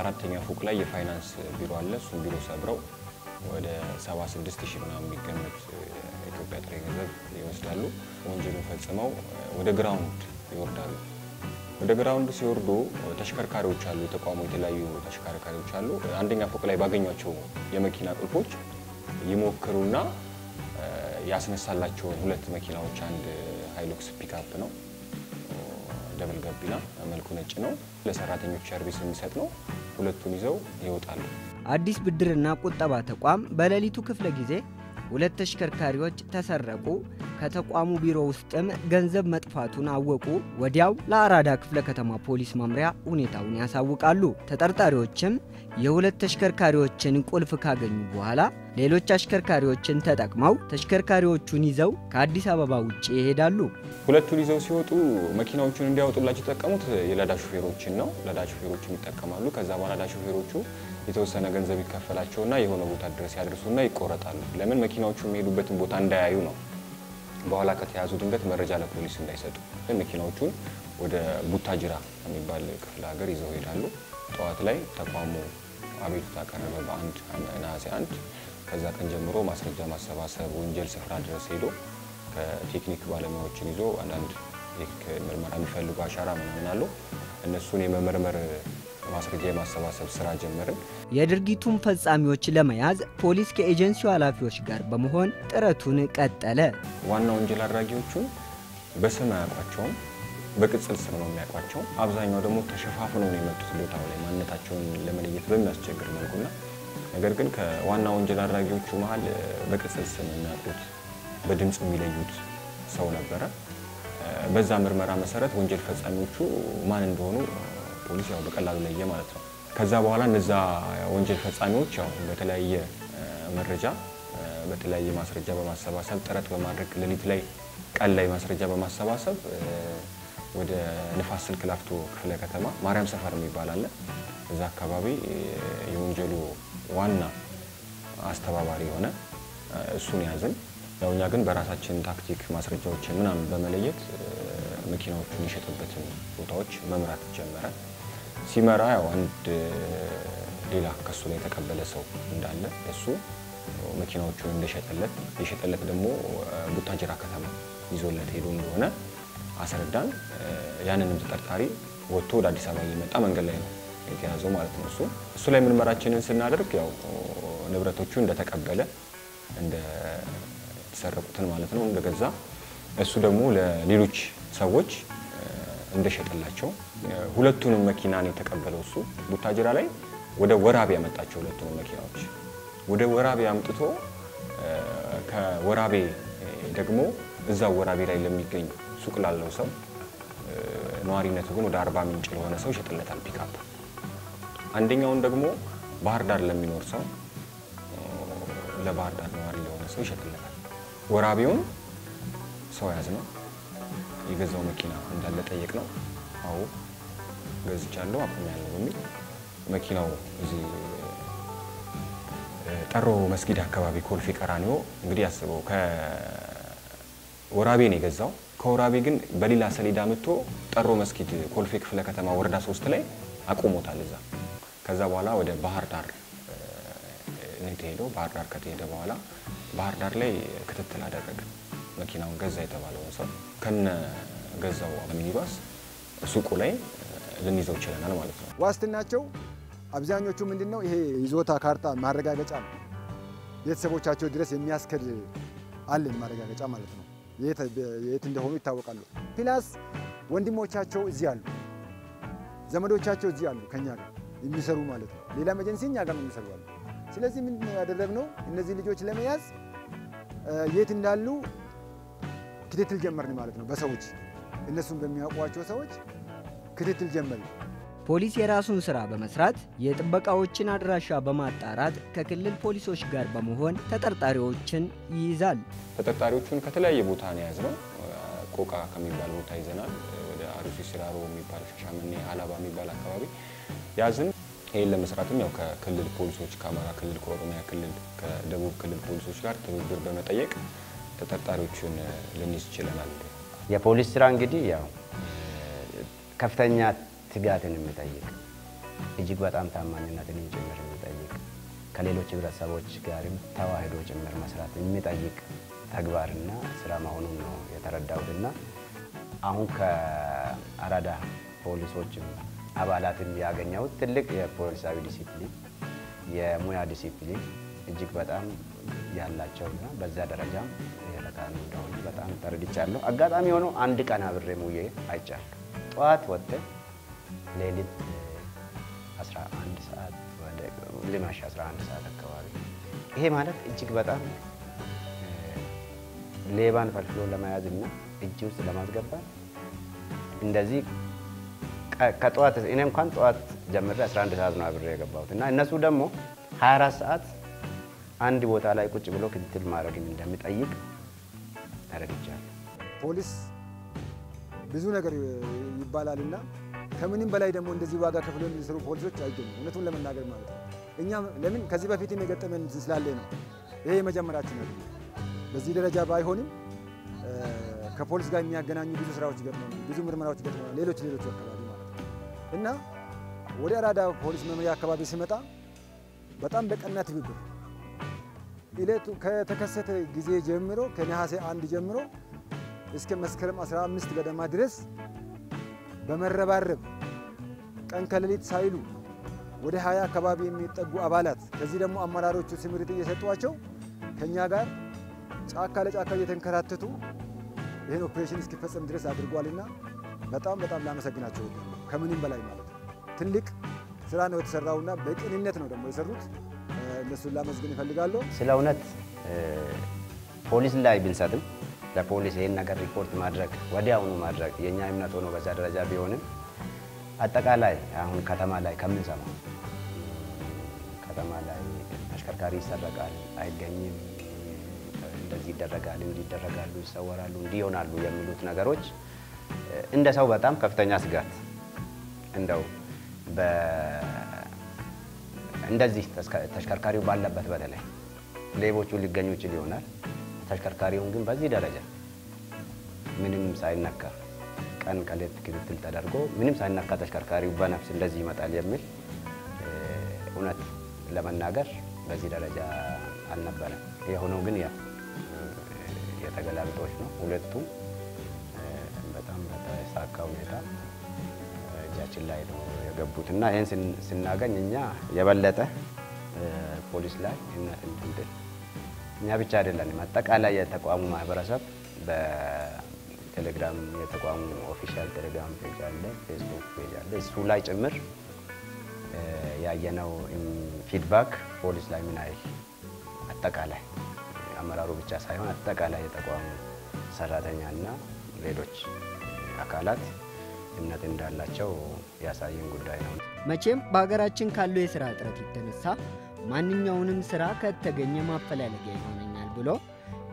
አራተኛ ፎቅ ላይ የፋይናንስ ቢሮ አለ። እሱን ቢሮ ሰብረው ወደ 76 ሺህ ምናምን የሚገመት የኢትዮጵያ ጥሬ ገንዘብ ይወስዳሉ። ወንጀሉን ፈጽመው ወደ ground ይወርዳሉ። ወደ ground ሲወርዱ ተሽከርካሪዎች አሉ፣ የተቋሙ የተለያዩ ተሽከርካሪዎች አሉ። አንደኛ ፎቅ ላይ ባገኟቸው የመኪና ቁልፎች ይሞክሩና ያስነሳላቸውን ሁለት መኪናዎች አንድ ሃይሉክስ ፒካፕ ነው double ጋቢና መልኩ ነጭ ነው። ለሰራተኞች ሰርቪስ የሚሰጥ ነው። ሁለቱን ይዘው ይወጣሉ። አዲስ ብድርና ቁጠባ ተቋም በሌሊቱ ክፍለ ጊዜ ሁለት ተሽከርካሪዎች ተሰረቁ። ከተቋሙ ቢሮ ውስጥም ገንዘብ መጥፋቱን አወቁ። ወዲያው ለአራዳ ክፍለ ከተማ ፖሊስ መምሪያ ሁኔታውን ያሳውቃሉ። ተጠርጣሪዎችም የሁለት ተሽከርካሪዎችን ቁልፍ ካገኙ በኋላ ሌሎች አሽከርካሪዎችን ተጠቅመው ተሽከርካሪዎቹን ይዘው ከአዲስ አበባ ውጭ ይሄዳሉ። ሁለቱን ይዘው ሲወጡ መኪናዎቹን እንዲያወጡላቸው የተጠቀሙት የላዳ ሹፌሮችን ነው። ላዳ ሹፌሮችን ይጠቀማሉ። ከዛ በኋላ ላዳ ሹፌሮቹ የተወሰነ ገንዘብ ይከፈላቸውና የሆነ ቦታ ድረስ ያደርሱና ይቆረጣሉ። ለምን መኪናዎቹ የሚሄዱበትን ቦታ እንዳያዩ ነው። በኋላ ከተያዙ ድንገት መረጃ ለፖሊስ እንዳይሰጡ። መኪናዎቹን ወደ ቡታጅራ የሚባል ክፍለ ሀገር ይዘው ይሄዳሉ። ጠዋት ላይ ተቋሙ አቤቱታ ቀረበ በአንድ ነሐሴ አንድ። ከዛ ቀን ጀምሮ ማስረጃ ማሰባሰብ ወንጀል ስፍራ ድረስ ሄዶ ከቴክኒክ ባለሙያዎችን ይዞ አንዳንድ ምርመራ የሚፈልጉ አሻራ ምናምን አሉ። እነሱን የመመርመር ማስረጃ የማሰባሰብ ስራ ጀመርን። የድርጊቱን ፈጻሚዎች ለመያዝ ፖሊስ ከኤጀንሲው ኃላፊዎች ጋር በመሆን ጥረቱን ቀጠለ። ዋና ወንጀል አድራጊዎቹን በስም አያውቋቸውም። በቅጽል ስም ነው የሚያውቋቸው። አብዛኛው ደግሞ ተሸፋፍነው ነው የመጡት ቦታው ላይ ማንነታቸውን ለመለየት በሚያስቸግር መልኩና ነገር ግን ከዋና ወንጀል አድራጊዎቹ መሀል በቅጽል ስም የሚያውቁት በድምፅ የሚለዩት ሰው ነበረ። በዛ ምርመራ መሰረት ወንጀል ፈጻሚዎቹ ማን እንደሆኑ ፖሊስ ያው በቀላሉ ለየ ማለት ነው። ከዛ በኋላ እነዛ ወንጀል ፈጻሚዎች ያው በተለያየ መረጃ በተለያየ ማስረጃ በማሰባሰብ ጥረት በማድረግ ሌሊት ላይ ቀን ላይ ማስረጃ በማሰባሰብ ወደ ንፋስ ስልክ ላፍቶ ክፍለ ከተማ ማርያም ሰፈር የሚባል አለ። እዛ አካባቢ የወንጀሉ ዋና አስተባባሪ የሆነ እሱን ያዝን። ያው እኛ ግን በራሳችን ታክቲክ ማስረጃዎችን ምናምን በመለየት መኪናዎቹን የሸጠበትን ቦታዎች መምራት ጀመረ። ሲመራ ያው አንድ ሌላ ከሱ ላይ የተቀበለ ሰው እንዳለ እሱ መኪናዎቹን እንደሸጠለት የሸጠለት ደግሞ ቡታጅራ ከተማ ይዞለት ሄዶ እንደሆነ አስረዳን። ያንንም ተጠርጣሪ ወጥቶ ወደ አዲስ አበባ እየመጣ መንገድ ላይ ነው የተያዘው ማለት ነው። እሱ እሱ ላይ ምርመራችንን ስናደርግ ያው ንብረቶቹ እንደተቀበለ እንደተሰረቁትን ማለት ነው እንደገዛ እሱ ደግሞ ለሌሎች ሰዎች እንደሸጠላቸው ሁለቱንም መኪና ነው የተቀበለው። እሱ ቡታጅራ ላይ ወደ ወራቤ ያመጣቸው ሁለቱንም መኪናዎች ወደ ወራቤ አምጥቶ ከወራቤ ደግሞ እዛው ወራቤ ላይ ለሚገኝ ሱቅ ላለው ሰው ነዋሪነቱ ግን ወደ አርባ ምንጭ ለሆነ ሰው ይሸጥለታል ፒካፕ። አንደኛውን ደግሞ ባህር ዳር ለሚኖር ሰው ለባህር ዳር ነዋሪ ለሆነ ሰው ይሸጥለታል። ወራቤውን ሰው ያዝ ነው የገዛው መኪና እንዳለ ጠየቅ ነው። አዎ ገዝቻለሁ አቁሜያለሁ በሚል መኪናው እዚህ ጠሮ መስጊድ አካባቢ ኮልፌ ቀራኒዮ እንግዲህ አስበው ከወራቤ ነው የገዛው። ከወራቤ ግን በሌላ ሰሌዳ መጥቶ ጠሮ መስጊድ ኮልፌ ክፍለ ከተማ ወረዳ ሶስት ላይ አቁሞታል እዛ። ከዛ በኋላ ወደ ባህር ዳር ነው የተሄደው። ባህር ዳር ከተሄደ በኋላ ባህር ዳር ላይ ክትትል አደረገ። መኪናውን ገዛ የተባለውን ሰው ከነ ገዛው ሚኒባስ ሱቁ ላይ ልንይዘው ችለናል ማለት ነው። ዋስትናቸው አብዛኞቹ ምንድን ነው ይሄ ይዞታ ካርታ ማረጋገጫ ነው። ቤተሰቦቻቸው ድረስ የሚያስኬድ አለን ማረጋገጫ ማለት ነው። የት እንደሆኑ ይታወቃሉ። plus ወንድሞቻቸው እዚህ አሉ፣ ዘመዶቻቸው እዚህ አሉ ከኛ ጋር የሚሰሩ ማለት ነው። ሌላ ኤጀንሲ እኛ ጋር የሚሰሩ አሉ። ስለዚህ ምንድን ነው ያደረግነው? እነዚህ ልጆች ለመያዝ የት እንዳሉ ክትትል ጀመርን ማለት ነው። በሰዎች እነሱን በሚያውቋቸው ሰዎች ክትትል ጀመርን። ፖሊስ የራሱን ስራ በመስራት የጥበቃዎችን አድራሻ በማጣራት ከክልል ፖሊሶች ጋር በመሆን ተጠርጣሪዎችን ይይዛል። ተጠርጣሪዎቹን ከተለያየ ቦታ ነው የያዝነው። ቆቃ ከሚባል ቦታ ይዘናል። ወደ አሩሲ ሲራሮ የሚባል ሻሸመኔ፣ ሀላባ የሚባል አካባቢ ያዝን። ይህን ለመስራትም ያው ከክልል ፖሊሶች ከአማራ ክልል፣ ከኦሮሚያ ክልል፣ ከደቡብ ክልል ፖሊሶች ጋር ትብብር በመጠየቅ ተጠርጣሪዎቹን ልንይዝ ችለናል። የፖሊስ ስራ እንግዲህ ያው ከፍተኛ ትጋትን የሚጠይቅ እጅግ በጣም ታማኝነትን ጭምር የሚጠይቅ ከሌሎች ህብረተሰቦች ጋርም ተዋህዶ ጭምር መስራት የሚጠይቅ ተግባርና ስራ መሆኑን ነው የተረዳሁትና አሁን ከአራዳ ፖሊሶችም አባላትም ያገኘሁት ትልቅ የፖሊሳዊ ዲሲፕሊን፣ የሙያ ዲሲፕሊን እጅግ በጣም ያላቸውና በዛ ደረጃም የተካኑ እንደሆነ በጣም ተረድቻለሁ። አጋጣሚ ሆኖ አንድ ቀን አብሬ ሙዬ አይቻለሁ። ጠዋት ወጥተን ሌሊት 11 ሰዓት ሊመሽ 11 ሰዓት አካባቢ ይሄ ማለት እጅግ በጣም ሌባን ፈልፍሎ ለመያዝ እና እጅ ውስጥ ለማስገባት እንደዚህ ከጠዋት እኔ እንኳን ጠዋት ጀምሬ 11 ሰዓት ነው አብሬ የገባሁት እና እነሱ ደግሞ 24 ሰዓት አንድ ቦታ ላይ ቁጭ ብሎ ክትትል ማድረግን እንደሚጠይቅ ተረድቻለሁ። ፖሊስ ብዙ ነገር ይባላል እና ከምንም በላይ ደግሞ እንደዚህ ዋጋ ከፍሎ የሚሰሩ ፖሊሶች አይገኙም። እውነቱን ለመናገር ማለት ነው። እኛ ለምን ከዚህ በፊትም የገጠመን ስላለ ነው። ይሄ የመጀመሪያችን ነው። በዚህ ደረጃ ባይሆንም ከፖሊስ ጋር የሚያገናኙ ብዙ ስራዎች ገጥመናል፣ ብዙ ምርመራዎች ገጥመናል። ሌሎች ሌሎች አካባቢ ማለት ነው እና ወደ አራዳ ፖሊስ መምሪያ አካባቢ ሲመጣ በጣም በቀና ትብብር ዕለቱ ከተከሰተ ጊዜ ጀምሮ ከነሐሴ አንድ ጀምሮ እስከ መስከረም 15 ገደማ ድረስ በመረባረብ ቀን ከሌሊት ሳይሉ ወደ ሀያ አካባቢ የሚጠጉ አባላት ከዚህ ደግሞ አመራሮቹ ስምሪት እየሰጧቸው ከእኛ ጋር ጫካ ለጫካ እየተንከራተቱ ይህን ኦፕሬሽን እስኪፈጸም ድረስ አድርጓልና በጣም በጣም ላመሰግናቸው ከምንም በላይ ማለት ነው። ትልቅ ስራ ነው የተሰራውና በቅንነት ነው ደግሞ የሰሩት። እነሱን ላመስግን እፈልጋለሁ። ስለ እውነት ፖሊስ ላይ ብንሰጥም ለፖሊስ ይህን ነገር ሪፖርት ማድረግ ወዲያውኑ ማድረግ የእኛ እምነት ሆኖ በዛ ደረጃ ቢሆንም አጠቃላይ አሁን ከተማ ላይ ከምንሰማው ከተማ ላይ አሽከርካሪ ይሰረቃል፣ አይገኝም፣ እንደዚህ ይደረጋል፣ እንዲህ ይደረጋሉ፣ ይሰወራሉ፣ እንዲህ ይሆናሉ የሚሉት ነገሮች እንደ ሰው በጣም ከፍተኛ ስጋት እንደው እንደዚህ ተሽከርካሪው ባለበት በተለይ ሌቦቹ ሊገኙ ይችል ይሆናል። ተሽከርካሪውን ግን በዚህ ደረጃ ምንም ሳይነካ ቀን ከሌት ክትትል ተደርጎ ምንም ሳይነካ ተሽከርካሪው በነፍስ እንደዚህ ይመጣል የሚል እውነት ለመናገር በዚህ ደረጃ አልነበረም። የሆነው ግን ያው የተገላቢጦች ነው። ሁለቱም በጣም በተሳካ ሁኔታ እጃችን ላይ ነው የገቡት እና ይህን ስናገኝ እኛ የበለጠ ፖሊስ ላይ እምነት እንድንጥል እኛ ብቻ አይደለንም፣ አጠቃላይ የተቋሙ ማህበረሰብ በቴሌግራም የተቋሙ official ቴሌግራም page አለ፣ ፌስቡክ page አለ። እሱ ላይ ጭምር ያየነው feedback ፖሊስ ላይ ምን ያህል አጠቃላይ አመራሩ ብቻ ሳይሆን አጠቃላይ የተቋሙ ሰራተኛና ሌሎች አካላት እምነት እንዳላቸው ያሳየን ጉዳይ ነው። መቼም በሀገራችን ካለው የስራ እጥረት የተነሳ ማንኛውንም ስራ ከተገኘ ማፈላለጊያ ይሆነኛል ብሎ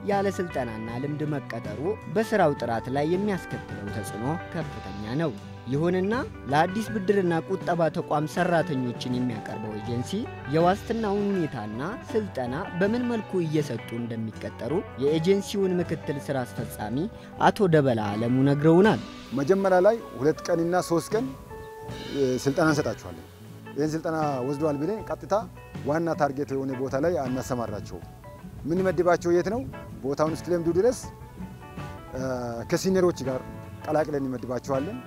ያለ ስልጠናና ልምድ መቀጠሩ በስራው ጥራት ላይ የሚያስከትለው ተጽዕኖ ከፍተኛ ነው። ይሁንና ለአዲስ ብድርና ቁጠባ ተቋም ሰራተኞችን የሚያቀርበው ኤጀንሲ የዋስትናውን ሁኔታና ስልጠና በምን መልኩ እየሰጡ እንደሚቀጠሩ የኤጀንሲውን ምክትል ስራ አስፈጻሚ አቶ ደበላ አለሙ ነግረውናል። መጀመሪያ ላይ ሁለት ቀንና ሶስት ቀን ስልጠና እንሰጣቸዋለን። ይህን ስልጠና ወስደዋል ብለን ቀጥታ ዋና ታርጌት የሆነ ቦታ ላይ አናሰማራቸው። የምንመድባቸው የት ነው? ቦታውን እስኪለምዱ ድረስ ከሲኒየሮች ጋር ቀላቅለን እንመድባቸዋለን።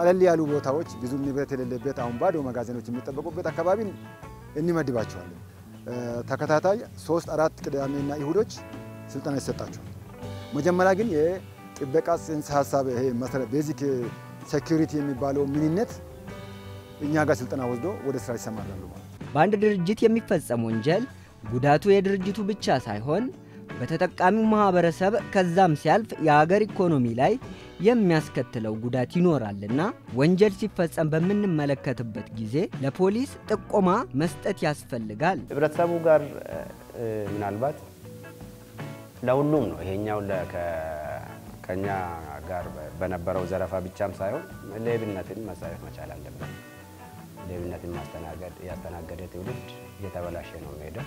ቀለል ያሉ ቦታዎች ብዙ ንብረት የሌለበት አሁን ባዶ መጋዘኖች የሚጠበቁበት አካባቢ እንመድባቸዋለን። ተከታታይ ሶስት አራት ቅዳሜና እሁዶች ስልጠና ይሰጣቸዋል። መጀመሪያ ግን የጥበቃ ጽንሰ ሀሳብ ይሄ basic security የሚባለው ምንነት እኛ ጋር ስልጠና ወስዶ ወደ ስራ ይሰማራሉ በአንድ ድርጅት የሚፈጸም ወንጀል ጉዳቱ የድርጅቱ ብቻ ሳይሆን በተጠቃሚው ማህበረሰብ ከዛም ሲያልፍ የሀገር ኢኮኖሚ ላይ የሚያስከትለው ጉዳት ይኖራልና ወንጀል ሲፈጸም በምንመለከትበት ጊዜ ለፖሊስ ጥቆማ መስጠት ያስፈልጋል። ህብረተሰቡ ጋር ምናልባት ለሁሉም ነው ይሄኛው ከኛ ጋር በነበረው ዘረፋ ብቻም ሳይሆን ሌብነትን መጸየፍ መቻል አለበት። ሌብነትን ማስተናገድ ያስተናገደ ትውልድ እየተበላሸ ነው የሚሄደው።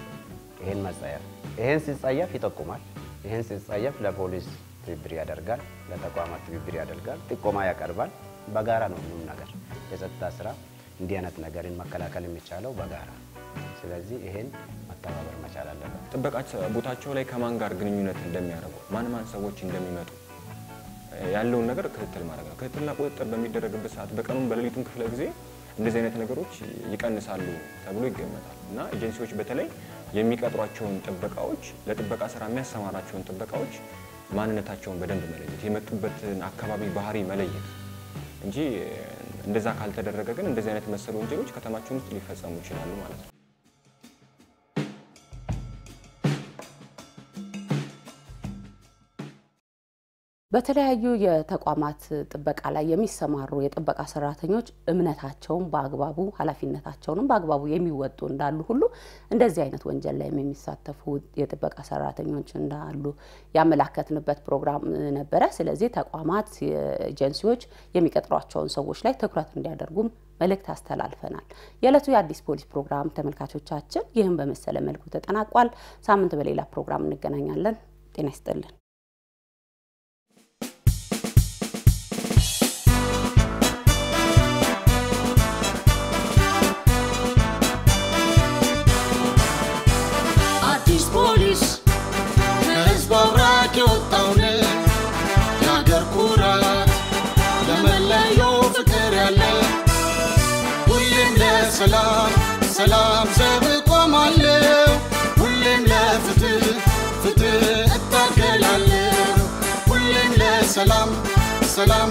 ይህን መጸየፍ ይህን ሲጸየፍ ይጠቁማል። ይህን ሲጸየፍ ለፖሊስ ትብብር ያደርጋል፣ ለተቋማት ትብብር ያደርጋል፣ ጥቆማ ያቀርባል። በጋራ ነው ሁሉም ነገር የጸጥታ ስራ እንዲህ አይነት ነገርን መከላከል የሚቻለው በጋራ ስለዚህ ይሄን መተባበር መቻል አለበት። ጥበቃ ቦታቸው ላይ ከማን ጋር ግንኙነት እንደሚያደርጉ ማን ማን ሰዎች እንደሚመጡ ያለውን ነገር ክትትል ማድረግ ነው። ክትትልና ቁጥጥር በሚደረግበት ሰዓት በቀኑም በሌሊቱም ክፍለ ጊዜ እንደዚህ አይነት ነገሮች ይቀንሳሉ ተብሎ ይገመታል እና ኤጀንሲዎች በተለይ የሚቀጥሯቸውን ጥበቃዎች ለጥበቃ ስራ የሚያሰማራቸውን ጥበቃዎች ማንነታቸውን በደንብ መለየት፣ የመጡበትን አካባቢ ባህሪ መለየት እንጂ እንደዛ ካልተደረገ ግን እንደዚህ አይነት መሰል ወንጀሎች ከተማችን ውስጥ ሊፈጸሙ ይችላሉ ማለት ነው። በተለያዩ የተቋማት ጥበቃ ላይ የሚሰማሩ የጥበቃ ሰራተኞች እምነታቸውን በአግባቡ ኃላፊነታቸውንም በአግባቡ የሚወጡ እንዳሉ ሁሉ እንደዚህ አይነት ወንጀል ላይም የሚሳተፉ የጥበቃ ሰራተኞች እንዳሉ ያመላከትንበት ፕሮግራም ነበረ። ስለዚህ ተቋማት፣ ኤጀንሲዎች የሚቀጥሯቸውን ሰዎች ላይ ትኩረት እንዲያደርጉም መልእክት አስተላልፈናል። የዕለቱ የአዲስ ፖሊስ ፕሮግራም ተመልካቾቻችን ይህን በመሰለ መልኩ ተጠናቋል። ሳምንት በሌላ ፕሮግራም እንገናኛለን። ጤና ይስጥልን። ሰላም ዘብ እቆማለሁ። ሁሌም ለፍትህ ፍትህ እታገላለሁ። ሁሌም ለሰላም ሰላም